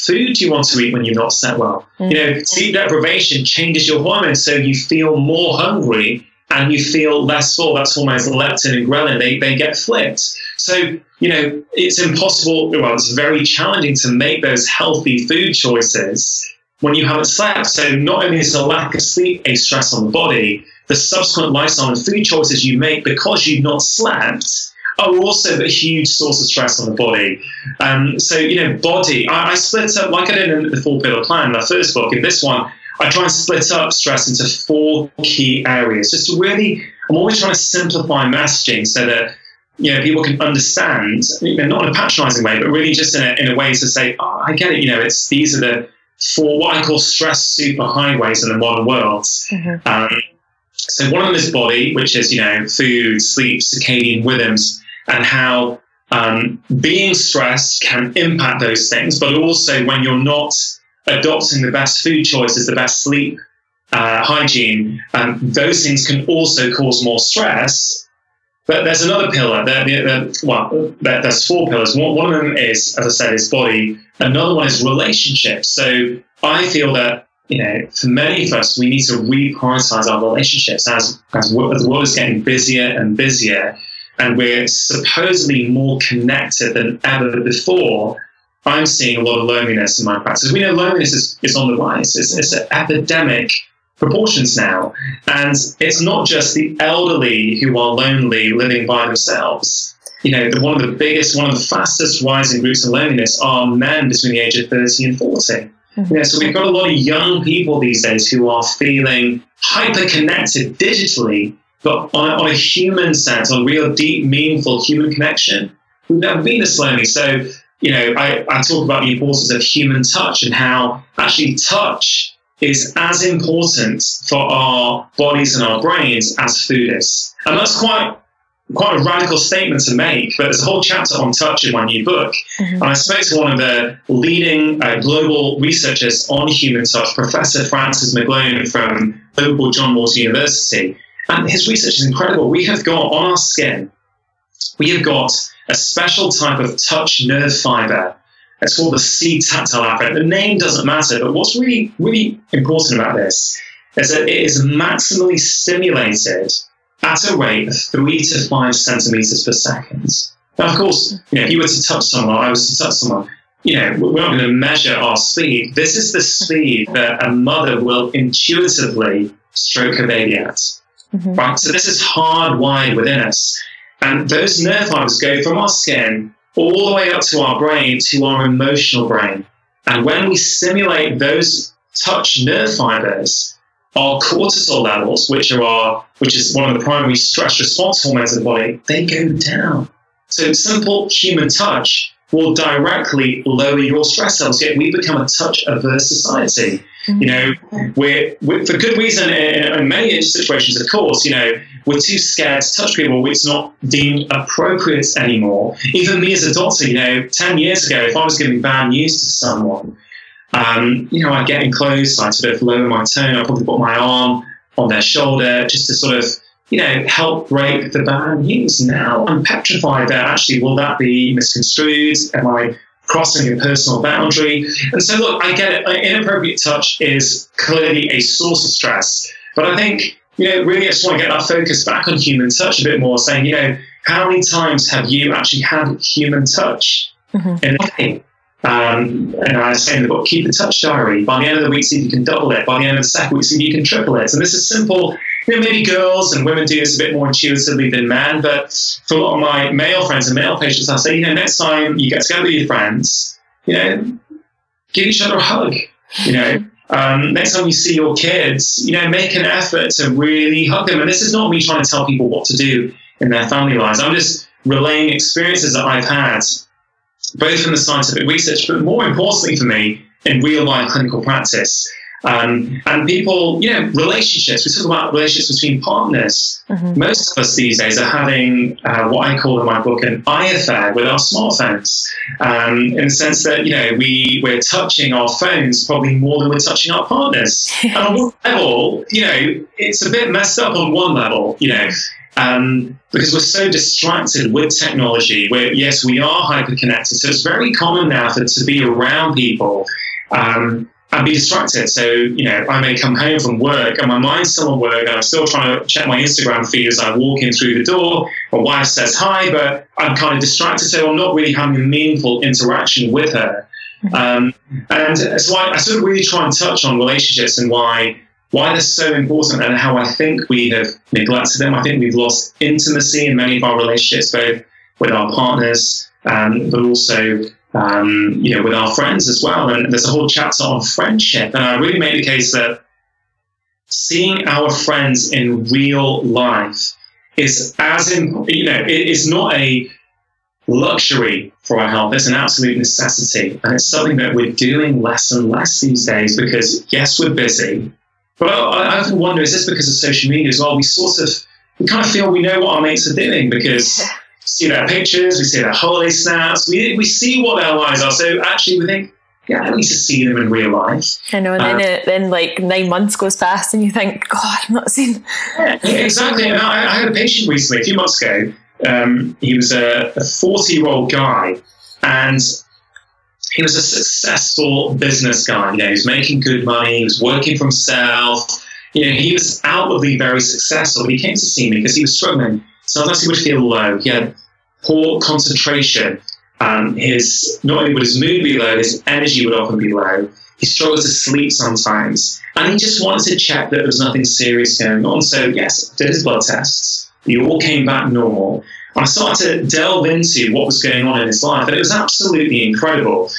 food do you want to eat when you're not slept well? Mm-hmm. You know, sleep deprivation changes your hormones so you feel more hungry and you feel less full. That's hormones leptin and ghrelin. They, they get flipped. So, you know, it's impossible, well, it's very challenging to make those healthy food choices when you haven't slept. So, not only is the lack of sleep a stress on the body, the subsequent lifestyle and food choices you make because you've not slept are also a huge source of stress on the body. Um, so, you know, body, I, I split up, like I did in the Four Pillar Plan, the first book, in this one, I try and split up stress into four key areas just to really, I'm always trying to simplify messaging so that you know people can understand, you know, not in a patronizing way, but really just in a, in a way to say, oh, I get it, you know, it's these are the four what I call stress superhighways in the modern world. Mm-hmm. Um, so one of them is body, which is, you know, food, sleep, circadian rhythms, and how um, being stressed can impact those things, but also when you're not adopting the best food choices, the best sleep uh, hygiene, um, those things can also cause more stress. But there's another pillar. There, there, well, there, there's four pillars. One, one of them is, as I said, is body. Another one is relationships. So I feel that you know, for many of us, we need to reprioritize our relationships as as, as the world is getting busier and busier, and we're supposedly more connected than ever before. I'm seeing a lot of loneliness in my practice. We know loneliness is, is on the rise. It's, it's an epidemic proportions now. And it's not just the elderly who are lonely living by themselves. You know, the, one of the biggest, one of the fastest rising groups of loneliness are men between the age of 30 and 40. Mm-hmm. You know, so we've got a lot of young people these days who are feeling hyper connected digitally, but on a, on a human sense, on real deep, meaningful human connection. We've never been this lonely. So you know, I, I talk about the importance of human touch and how actually touch is as important for our bodies and our brains as food is. And that's quite quite a radical statement to make, but there's a whole chapter on touch in my new book. Mm-hmm. And I spoke to one of the leading uh, global researchers on human touch, Professor Francis McGlone from Liverpool John Moores University. And his research is incredible. We have got on our skin, we have got a special type of touch nerve fiber. It's called the C tactile afferent. The name doesn't matter, but what's really, really important about this is that it is maximally stimulated at a rate of three to five centimeters per second. Now, of course, you know, if you were to touch someone, I was to touch someone, you know, we're not going to measure our speed. This is the speed that a mother will intuitively stroke a baby at. Mm-hmm. Right? So this is hardwired within us. And those nerve fibers go from our skin all the way up to our brain, to our emotional brain. And when we stimulate those touch nerve fibers, our cortisol levels, which are our, which is one of the primary stress response hormones in the body, they go down. So simple human touch will directly lower your stress levels. Yet we become a touch averse society. You know, we're, we're, for good reason in, many situations, of course. You know, we're too scared to touch people. It's not deemed appropriate anymore. Even me as a doctor, you know, ten years ago, if I was giving bad news to someone, um, you know, I'd get in close, I'd sort of lower my tone, I'd probably put my arm on their shoulder just to sort of, you know, help break the bad news. Now I'm petrified that actually, will that be misconstrued? Am I crossing a personal boundary? And so, look, I get it. Inappropriate touch is clearly a source of stress. But I think, you know, really, I just want to get that focus back on human touch a bit more, saying, you know, how many times have you actually had human touch mm-hmm. in life? Um, and I say in the book, keep a touch diary. By the end of the week, see if you can double it. By the end of the second week, see if you can triple it. And this is simple. You know, maybe girls and women do this a bit more intuitively than men, but for a lot of my male friends and male patients, I say, you know, next time you get together with your friends, you know, give each other a hug. You know, um, next time you see your kids, you know, make an effort to really hug them. And this is not me trying to tell people what to do in their family lives. I'm just relaying experiences that I've had both from the scientific research, but more importantly for me, in real life clinical practice. Um, and people, you know, relationships. We talk about relationships between partners. Mm-hmm. Most of us these days are having uh, what I call in my book an eye affair with our smartphones, um, in the sense that you know we we're touching our phones probably more than we're touching our partners. (laughs) and on one level, you know, it's a bit messed up on one level. You know, um, because we're so distracted with technology. Where yes, we are hyper connected, so it's very common now for to be around people um, and be distracted. So you know, I may come home from work and my mind's still on work, and I'm still trying to check my Instagram feed as I walk in through the door. My wife says hi, but I'm kind of distracted, so I'm not really having a meaningful interaction with her. Mm-hmm. Um, and so I, I sort of really try and touch on relationships and why why they're so important and how I think we have neglected them. I think we've lost intimacy in many of our relationships, both with our partners, um, but also um, you know with our friends as well. And there's a whole chapter on friendship, and I really made the case that seeing our friends in real life is as important. You know, it is not a luxury for our health. It's an absolute necessity, and it's something that we're doing less and less these days because yes, we're busy but I, often wonder, is this because of social media as well? We sort of, we kind of feel we know what our mates are doing because (laughs) see their pictures, we see their holiday snaps, we, we see what their lives are. So actually we think, yeah, I need to see them in real life. I know, and then, um, it, then like nine months goes past and you think, God, I'm not seeing. (laughs) Yeah, exactly. And I, I, had a patient recently, a few months ago. Um, he was a 40 year old guy and he was a successful business guy. You know, he was making good money. He was working for himself. You know, he was outwardly very successful. But he came to see me because he was struggling. Sometimes he would feel low. He had poor concentration. Um, his not only would his mood be low, his energy would often be low. He struggled to sleep sometimes, and he just wanted to check that there was nothing serious going on. So yes, did his blood tests. They all came back normal. I started to delve into what was going on in his life, and it was absolutely incredible.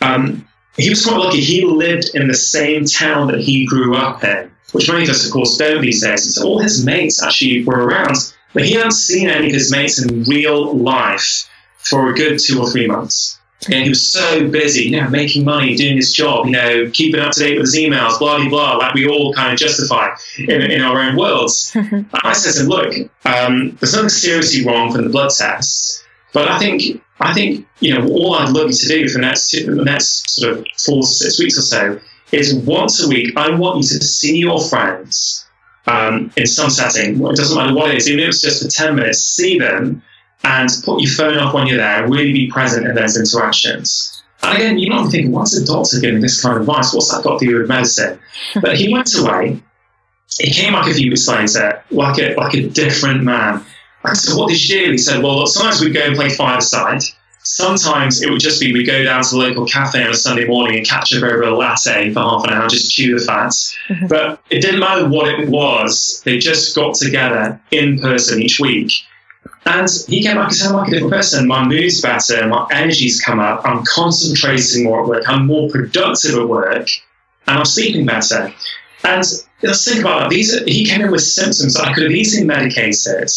Um, he was quite lucky. He lived in the same town that he grew up in, which many of us, of course, don't these days. So all his mates actually were around, but he hadn't seen any of his mates in real life for a good two or three months. And he was so busy, you know, making money, doing his job, you know, keeping up to date with his emails, blah, blah, blah, like we all kind of justify in, in our own worlds. (laughs) I said to him, look, um, there's nothing seriously wrong from the blood tests, but I think, I think, you know, all I'd love you to do for the next, two, the next sort of four to six weeks or so is once a week, I want you to see your friends um, in some setting. It doesn't matter what it is, even if it's just for 10 minutes, see them and put your phone off when you're there, really be present in those interactions. And again, you might be thinking, what's a doctor giving this kind of advice? What's that got to do with medicine? But he went away. He came back a few weeks later, like a like a different man. I said, what did you do? He said, well, sometimes we'd go and play five-a-side. Sometimes it would just be we'd go down to the local cafe on a Sunday morning and catch up over a latte for half an hour, just chew the fat. Mm-hmm. But it didn't matter what it was. They just got together in person each week and he came back and said, I'm like a different person. My mood's better, my energy's come up, I'm concentrating more at work, I'm more productive at work, and I'm sleeping better. And let's think about that. These are, he came in with symptoms that I could have easily medicated.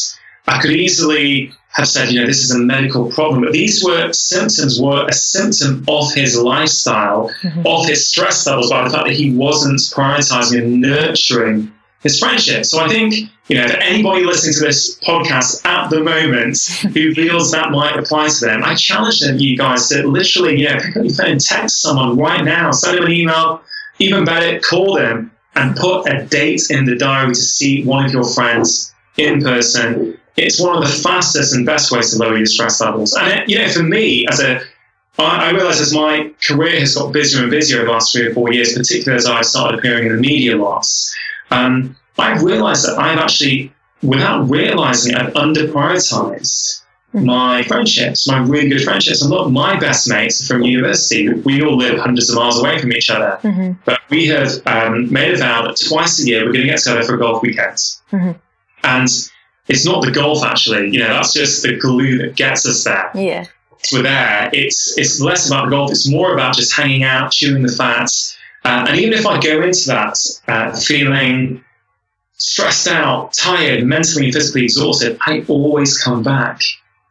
I could easily have said, you know, this is a medical problem. But these were symptoms were a symptom of his lifestyle, mm-hmm. of his stress levels, by the fact that he wasn't prioritizing and nurturing his friendship. So I think, you know, anybody listening to this podcast at the moment (laughs) who feels that might apply to them, I challenge them, you guys, to literally, you know, pick up your phone, text someone right now, send them an email, even better, call them and put a date in the diary to see one of your friends in person. It's one of the fastest and best ways to lower your stress levels. And, it, you know, for me, as a I, I realize as my career has got busier and busier over the last three or four years, particularly as I started appearing in the media lots, um, I've realized that I've actually, without realizing it, I've under prioritized hmm. my friendships, my really good friendships. And look, my best mates from university, we all live hundreds of miles away from each other. Mm-hmm. But we have um, made a vow that twice a year we're going to get together for a golf weekend. Mm-hmm. And it's not the golf, actually. You know, that's just the glue that gets us there. Yeah. We're there. It's, it's less about the golf. It's more about just hanging out, chewing the fat. Uh, and even if I go into that uh, feeling stressed out, tired, mentally and physically exhausted, I always come back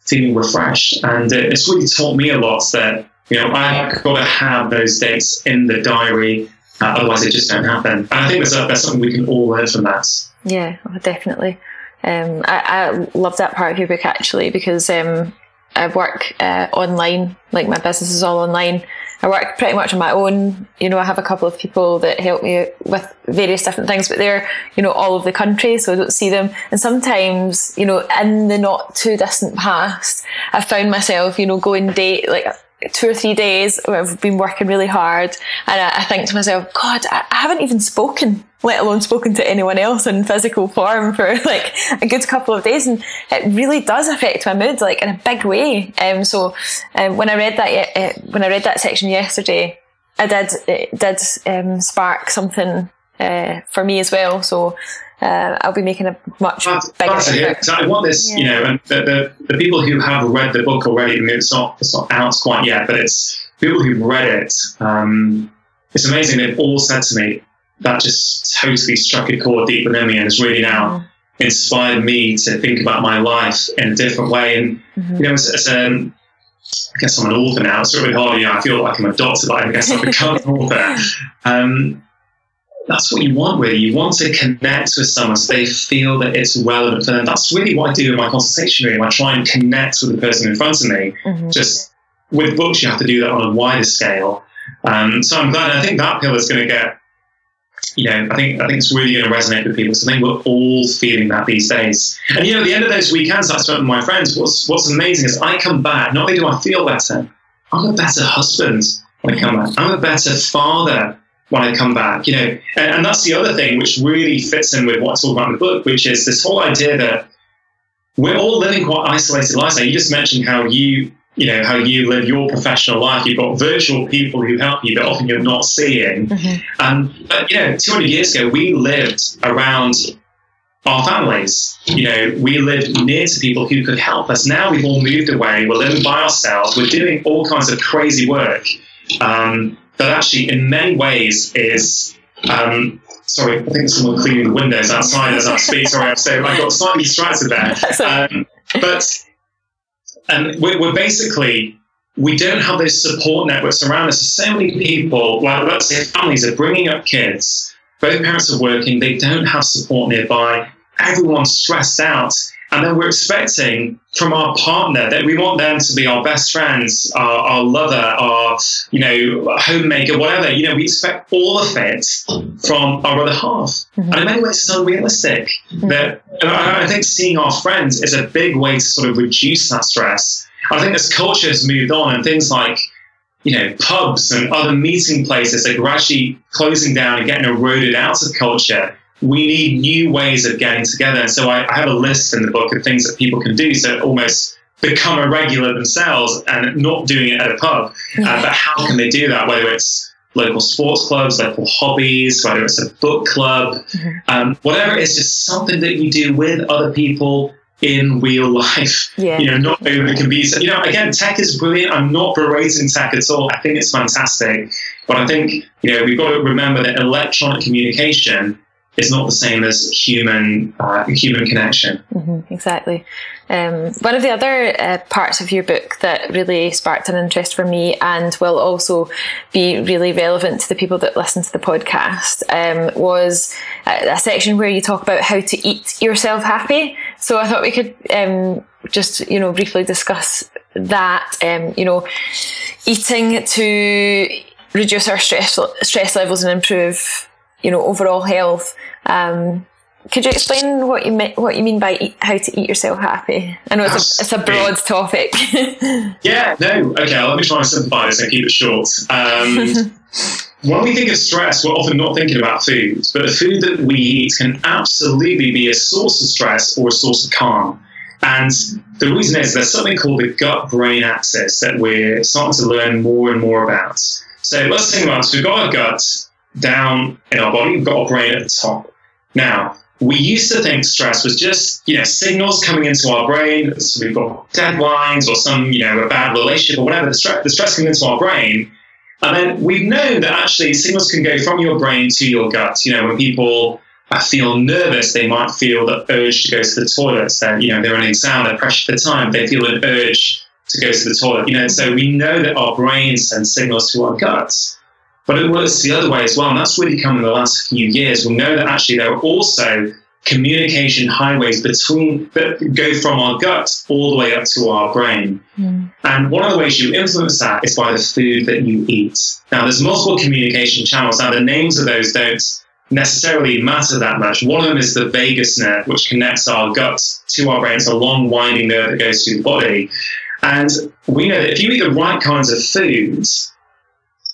feeling refreshed. And uh, it's really taught me a lot that, you know, I've got to have those dates in the diary. Uh, otherwise, it just don't happen. And I think there's, a, there's something we can all learn from that. Yeah, definitely. Um, I, I love that part of your book actually because um, I work uh, online, like my business is all online. I work pretty much on my own. You know, I have a couple of people that help me with various different things, but they're, you know, all over the country, so I don't see them. And sometimes, you know, in the not too distant past, I found myself, you know, going date, like two or three days where I've been working really hard. And I, I think to myself, God, I, I haven't even spoken let alone spoken to anyone else in physical form for (laughs) like a good couple of days. And it really does affect my mood, like in a big way. Um, so, um, when I read that, uh, when I read that section yesterday, I did, it did, um, spark something, uh, for me as well. So, uh, I'll be making a much that's, bigger that's effort. I want this, yeah. you know, and the, the, the, people who have read the book already, I mean, it's not, it's not out quite yet, but it's people who've read it. Um, it's amazing. They've all said to me, that just totally struck a chord deep within me and has really now mm-hmm. inspired me to think about my life in a different way. And, mm-hmm. you know, as, as um, I guess I'm an author now. It's really hard. You know, I feel like I'm a doctor, but I guess I've become an author. (laughs) Um, that's what you want, really. You want to connect with someone so they feel that it's relevant for them. That's really what I do in my consultation room. I try and connect with the person in front of me. Mm-hmm. Just with books, you have to do that on a wider scale. Um, so I'm glad. I think that pillar is going to get you know, I think I think it's really going to resonate with people. So I think we're all feeling that these days. And you know, at the end of those weekends I spent with my friends, what's what's amazing is I come back. Not only do I feel better, I'm a better husband when I come back. I'm a better father when I come back. You know, and, and that's the other thing which really fits in with what I talk about in the book, which is this whole idea that we're all living quite isolated lives. Now, you just mentioned how you you know how you live your professional life. You've got virtual people who help you that often you're not seeing. Mm-hmm. Um, but you know, 200 years ago, we lived around our families. You know, we lived near to people who could help us. Now we've all moved away. We're living by ourselves. We're doing all kinds of crazy work um, that actually, in many ways, is. Um, sorry, I think someone cleaning the windows outside as I speak. Sorry, I'm so I got slightly distracted there. (laughs) Um, but and we're, we're basically we don't have those support networks around us. So many people, like let's say families, are bringing up kids. Both parents are working. They don't have support nearby. Everyone's stressed out. And then we're expecting from our partner that we want them to be our best friends, our, our lover, our, you know, homemaker, whatever. You know, we expect all of it from our other half. Mm-hmm. And in many ways, it's unrealistic. Mm-hmm. That I think seeing our friends is a big way to sort of reduce that stress. I think as culture has moved on and things like, you know, pubs and other meeting places are gradually closing down and getting eroded out of culture we need new ways of getting together. And so I, I have a list in the book of things that people can do to almost become a regular themselves and not doing it at a pub. Yeah. Uh, but how can they do that? Whether it's local sports clubs, local hobbies, whether it's a book club, mm-hmm. um, whatever it is, just something that you do with other people in real life. (laughs) Yeah. You know, not over the computer. You know, again, tech is brilliant. I'm not berating tech at all. I think it's fantastic. But I think, you know, we've got to remember that electronic communication it's not the same as human uh, human connection. Mm-hmm, exactly. Um, one of the other uh, parts of your book that really sparked an interest for me and will also be really relevant to the people that listen to the podcast um, was a, a, section where you talk about how to eat yourself happy. So I thought we could um, just you know briefly discuss that. Um, you know, eating to reduce our stress stress levels and improve you know, overall health. Um, could you explain what you mean, what you mean by eat, how to eat yourself happy? I know it's a, it's a broad topic. (laughs) yeah, no, okay. Let me try and simplify this and keep it short. Um, (laughs) when we think of stress, we're often not thinking about food, but the food that we eat can absolutely be a source of stress or a source of calm. And the reason is there's something called the gut-brain axis that we're starting to learn more and more about. So let's think about this. We've got our gut, down in our body, we've got our brain at the top. Now, we used to think stress was just, you know, signals coming into our brain. So we've got deadlines or some, you know, a bad relationship or whatever, the, stress, the stress coming into our brain. And then we've known that actually signals can go from your brain to your gut. You know, when people uh, feel nervous, they might feel the urge to go to the toilet. So, you know, they're on an exam, they're pressured for time, they feel an urge to go to the toilet. You know, so we know that our brain sends signals to our guts. But it works the other way as well. And that's really come in the last few years. We know that actually there are also communication highways between that go from our gut all the way up to our brain. Mm. And one of the ways you influence that is by the food that you eat. Now, there's multiple communication channels. Now, the names of those don't necessarily matter that much. One of them is the vagus nerve, which connects our gut to our brain. It's a long, winding nerve that goes through the body. And we know that if you eat the right kinds of foods,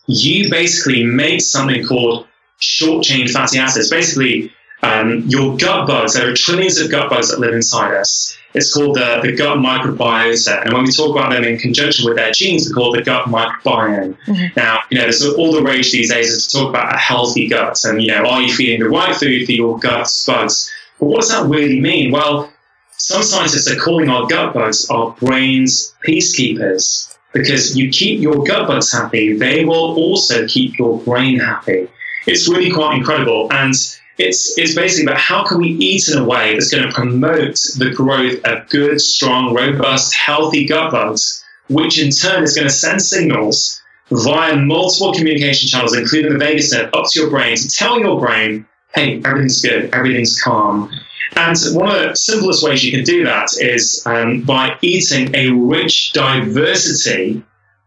you basically make something called short chain fatty acids. Basically, um, your gut bugs, there are trillions of gut bugs that live inside us. It's called the, the gut microbiota. And when we talk about them in conjunction with their genes, we call it the gut microbiome. Mm-hmm. Now, you know, there's all the rage these days is to talk about a healthy gut and, you know, are you feeding the right food for your gut's bugs? But what does that really mean? Well, some scientists are calling our gut bugs our brain's peacekeepers because you keep your gut bugs happy, they will also keep your brain happy. It's really quite incredible. And it's, it's basically about how can we eat in a way that's going to promote the growth of good, strong, robust, healthy gut bugs, which in turn is going to send signals via multiple communication channels, including the vagus nerve, up to your brain to tell your brain, hey, everything's good, everything's calm. And one of the simplest ways you can do that is um, by eating a rich diversity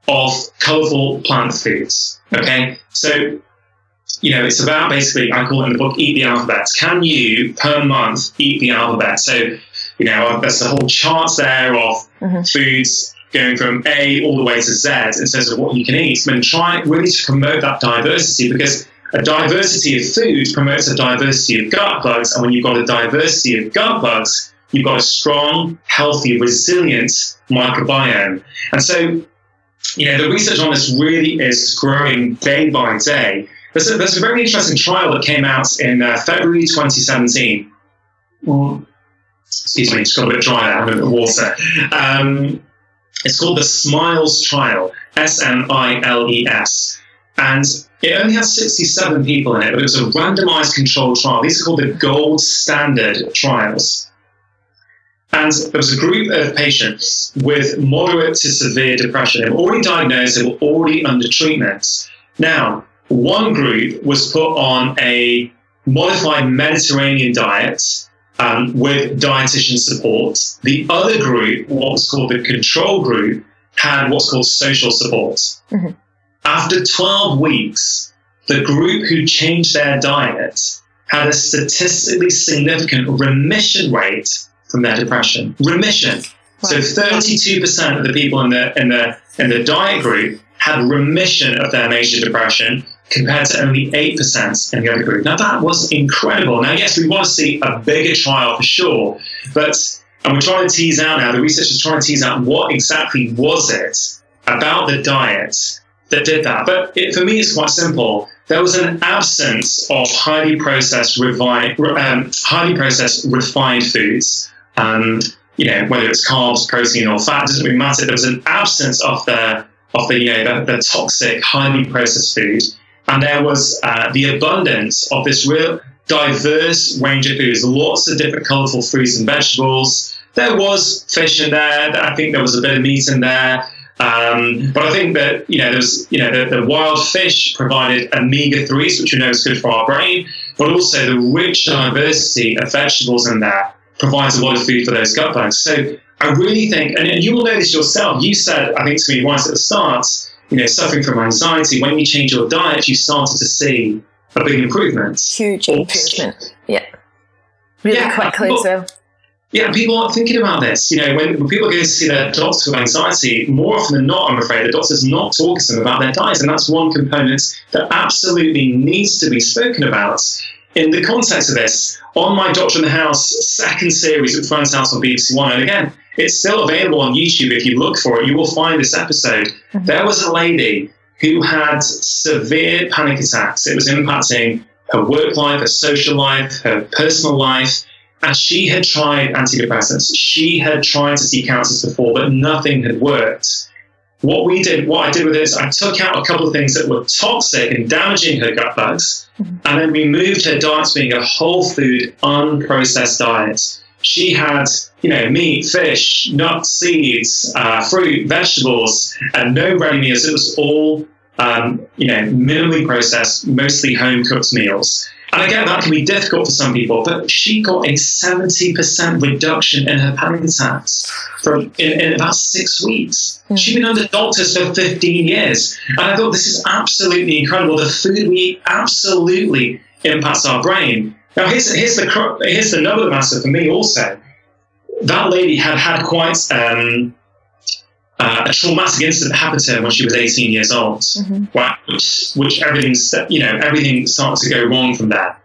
of colorful plant foods. Okay, so you know it's about basically I call it in the book eat the alphabet. Can you per month eat the alphabet? So you know there's a whole chart there of mm-hmm. foods going from A all the way to Z in terms of what you can eat, and try really to promote that diversity because a diversity of food promotes a diversity of gut bugs, and when you've got a diversity of gut bugs, you've got a strong, healthy, resilient microbiome. And so, you know, the research on this really is growing day by day. There's a, there's a very interesting trial that came out in uh, February 2017. Well, excuse me, just got a bit dry there, I'm in the water. Um, it's called the SMILES trial, S M I L E S. And it only had 67 people in it, but it was a randomized controlled trial. These are called the gold standard trials. And there was a group of patients with moderate to severe depression. They were already diagnosed, they were already under treatment. Now, one group was put on a modified Mediterranean diet um, with dietitian support. The other group, what was called the control group, had what's called social support. Mm-hmm. After 12 weeks, the group who changed their diet had a statistically significant remission rate from their depression. Remission. So 32% of the people in the in the in the diet group had remission of their major depression compared to only 8% in the other group. Now that was incredible. Now yes, we want to see a bigger trial for sure, but and we're trying to tease out now, the researchers trying to tease out what exactly was it about the diet that did that. But it, for me, it's quite simple. There was an absence of highly processed, refined, um, highly processed refined foods. Um, you know, whether it's carbs, protein, or fat, doesn't really matter. There was an absence of the of the you know the, the toxic, highly processed food, and there was uh, the abundance of this real diverse range of foods, lots of different colourful fruits and vegetables. There was fish in there. I think there was a bit of meat in there. Um, but I think that you know there's you know the, the wild fish provided omega threes, which we know is good for our brain, but also the rich diversity of vegetables in there provides a lot of food for those gut bugs. So I really think, and, and you will know this yourself. You said I think to me once at the start, you know, suffering from anxiety. When you change your diet, you started to see a big improvement. Huge improvement. Yeah. Really yeah, quickly as well yeah, people aren't thinking about this. You know, when, when people go to see their doctor with anxiety, more often than not, I'm afraid, the doctor's not talking to them about their diet. And that's one component that absolutely needs to be spoken about. In the context of this, on my Doctor in the House second series at Front House on BBC One, and again, it's still available on YouTube if you look for it, you will find this episode. Mm-hmm. There was a lady who had severe panic attacks. It was impacting her work life, her social life, her personal life and she had tried antidepressants. She had tried to see counselors before, but nothing had worked. What we did, what I did with this, I took out a couple of things that were toxic and damaging her gut bugs, mm-hmm. and then we moved her diet to being a whole food, unprocessed diet. She had, you know, meat, fish, nuts, seeds, uh, fruit, vegetables, and no ready meals. It was all, um, you know, minimally processed, mostly home cooked meals. And again, that can be difficult for some people, but she got a 70% reduction in her panic attacks from in, in about six weeks. Mm. She'd been under doctors for 15 years. And I thought this is absolutely incredible. The food we eat absolutely impacts our brain. Now, here's, here's, the, here's the another matter for me also. That lady had had quite um, uh, a traumatic incident happened to her when she was 18 years old, mm-hmm. which, which everything's, you know, everything started to go wrong from there.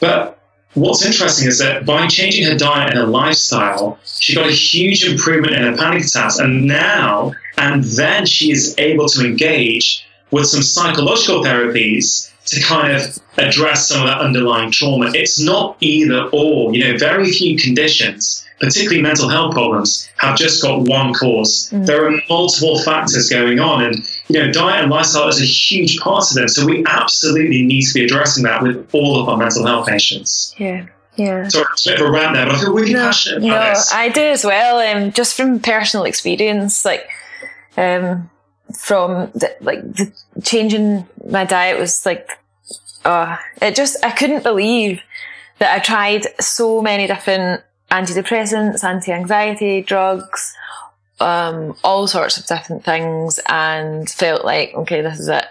But what's interesting is that by changing her diet and her lifestyle, she got a huge improvement in her panic attacks. And now, and then she is able to engage with some psychological therapies to kind of address some of that underlying trauma. It's not either or. You know, very few conditions particularly mental health problems, have just got one cause. Mm. There are multiple factors going on, and you know, diet and lifestyle is a huge part of them. So we absolutely need to be addressing that with all of our mental health patients. Yeah. Yeah. Sorry, it's a bit of a rant there, but I feel really no, passionate about no, this. I do as well. Um, just from personal experience, like, um, from the, like the, changing my diet was like, oh, it just I couldn't believe that I tried so many different antidepressants, anti-anxiety drugs, um, all sorts of different things and felt like, okay, this is it.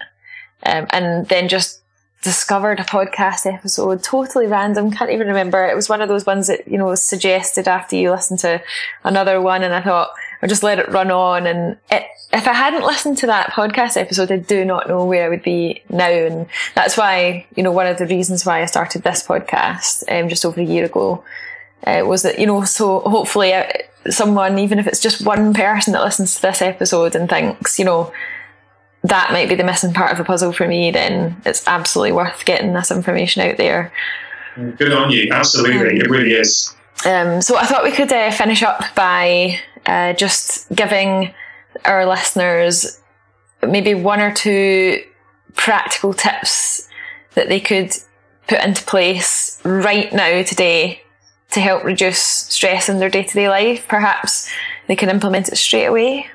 Um, and then just discovered a podcast episode, totally random, can't even remember. It was one of those ones that, you know, was suggested after you listened to another one and I thought, I'll just let it run on. And it, if I hadn't listened to that podcast episode, I do not know where I would be now. And that's why, you know, one of the reasons why I started this podcast, um, just over a year ago uh, was that you know so hopefully uh, someone even if it's just one person that listens to this episode and thinks you know that might be the missing part of the puzzle for me then it's absolutely worth getting this information out there good on you absolutely um, it really is um, so i thought we could uh, finish up by uh, just giving our listeners maybe one or two practical tips that they could put into place right now today to help reduce stress in their day to day life, perhaps they can implement it straight away?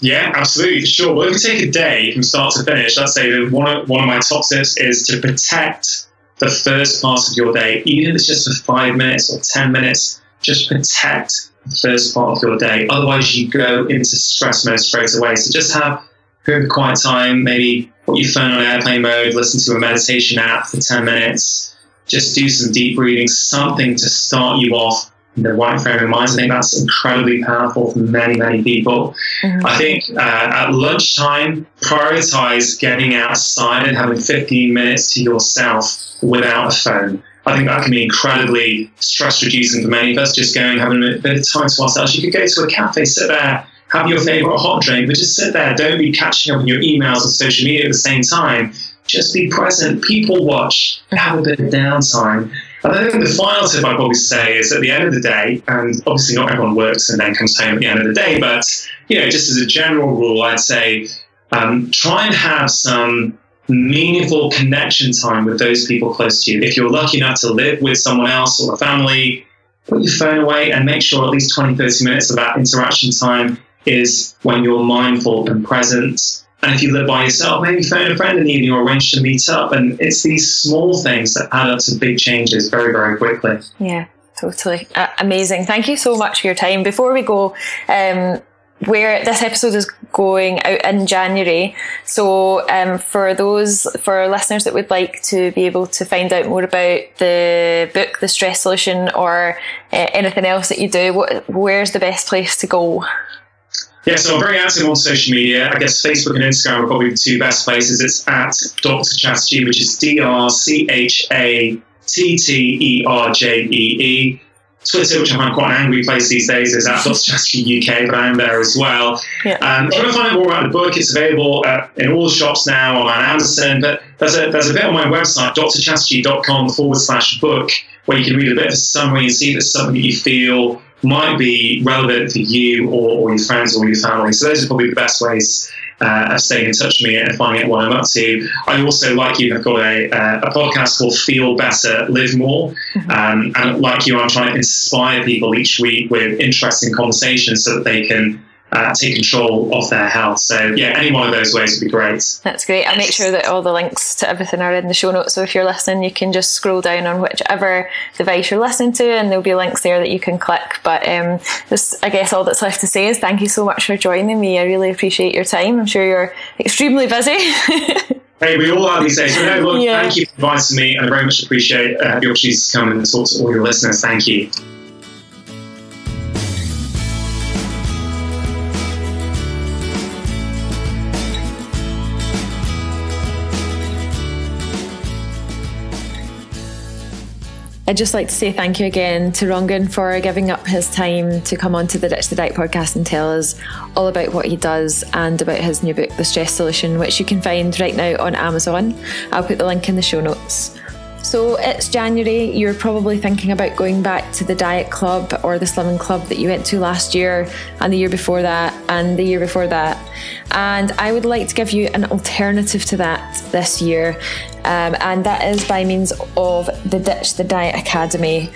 Yeah, absolutely, sure. Well, if you take a day from start to finish, let's say that one of, one of my top tips is to protect the first part of your day, even if it's just for five minutes or 10 minutes, just protect first part of your day. Otherwise, you go into stress mode straight away. So just have a quiet time, maybe put your phone on airplane mode, listen to a meditation app for 10 minutes, just do some deep breathing, something to start you off in the right frame of mind. I think that's incredibly powerful for many, many people. Mm-hmm. I think uh, at lunchtime, prioritize getting outside and having 15 minutes to yourself without a phone. I think that can be incredibly stress reducing for many of us. Just going, having a bit of time to ourselves. You could go to a cafe, sit there, have your favorite hot drink, but just sit there. Don't be catching up on your emails and social media at the same time. Just be present. People watch. Have a bit of downtime. And I think the final tip I'd probably say is at the end of the day, and obviously not everyone works and then comes home at the end of the day, but you know, just as a general rule, I'd say um, try and have some meaningful connection time with those people close to you. If you're lucky enough to live with someone else or a family, put your phone away and make sure at least 20, 30 minutes of that interaction time is when you're mindful and present. And if you live by yourself, maybe phone a friend in the evening or arrange to meet up. And it's these small things that add up to big changes very, very quickly. Yeah, totally. Uh, amazing. Thank you so much for your time. Before we go, um, where this episode is going out in January. So, um, for those for listeners that would like to be able to find out more about the book, the stress solution, or uh, anything else that you do, what, where's the best place to go? Yeah, so I'm very active on social media. I guess Facebook and Instagram are probably the two best places. It's at Dr. Chatterjee, which is D R C H A T T E R J E E. Twitter, which I find quite an angry place these days, is at Dr. Chatterjee UK, but I am there as well. Yeah. Um, if you want to find out more about the book, it's available uh, in all the shops now on Amazon. But there's a, there's a bit on my website, drchatterjee.com forward slash book, where you can read a bit of a summary and see if it's something that you feel might be relevant for you or, or, your friends or your family. So those are probably the best ways uh, of staying in touch with me and finding out what I'm up to. I also, like you, have got a, uh, a podcast called Feel Better, Live More. Mm-hmm. Um, and like you, I'm trying to inspire people each week with interesting conversations so that they can uh, take control of their health. So yeah, any one of those ways would be great. That's great. I'll make sure that all the links to everything are in the show notes. So if you're listening, you can just scroll down on whichever device you're listening to, and there'll be links there that you can click. But um, just, I guess all that's left to say is thank you so much for joining me. I really appreciate your time. I'm sure you're extremely busy. (laughs) Hey, we all are these days. So, no, look, yeah. thank you for inviting me, and I very much appreciate uh, the opportunity to come and talk to all your listeners. Thank you. I'd just like to say thank you again to Rangan for giving up his time to come on to the Ditch the Diet podcast and tell us all about what he does and about his new book, The Stress Solution, which you can find right now on Amazon. I'll put the link in the show notes. So it's January, you're probably thinking about going back to the diet club or the slimming club that you went to last year and the year before that and the year before that. And I would like to give you an alternative to that this year, um, and that is by means of the Ditch the Diet Academy.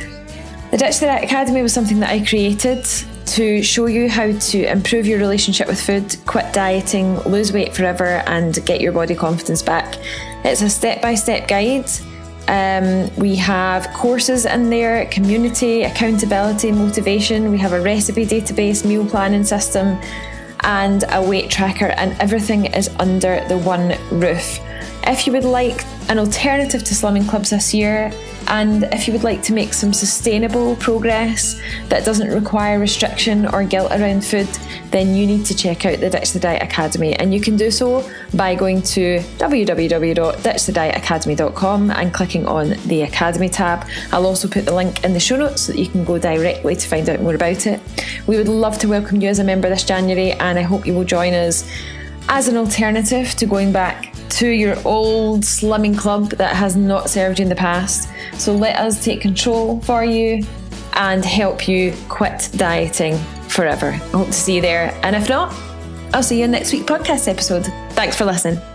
The Ditch the Diet Academy was something that I created to show you how to improve your relationship with food, quit dieting, lose weight forever, and get your body confidence back. It's a step by step guide um, we have courses in there, community, accountability, motivation. We have a recipe database, meal planning system, and a weight tracker, and everything is under the one roof. If you would like an alternative to slumming clubs this year, and if you would like to make some sustainable progress that doesn't require restriction or guilt around food, then you need to check out the Ditch the Diet Academy. And you can do so by going to www.ditchthedietacademy.com and clicking on the Academy tab. I'll also put the link in the show notes so that you can go directly to find out more about it. We would love to welcome you as a member this January, and I hope you will join us as an alternative to going back to your old slimming club that has not served you in the past. So let us take control for you and help you quit dieting forever. I hope to see you there. And if not, I'll see you in next week's podcast episode. Thanks for listening.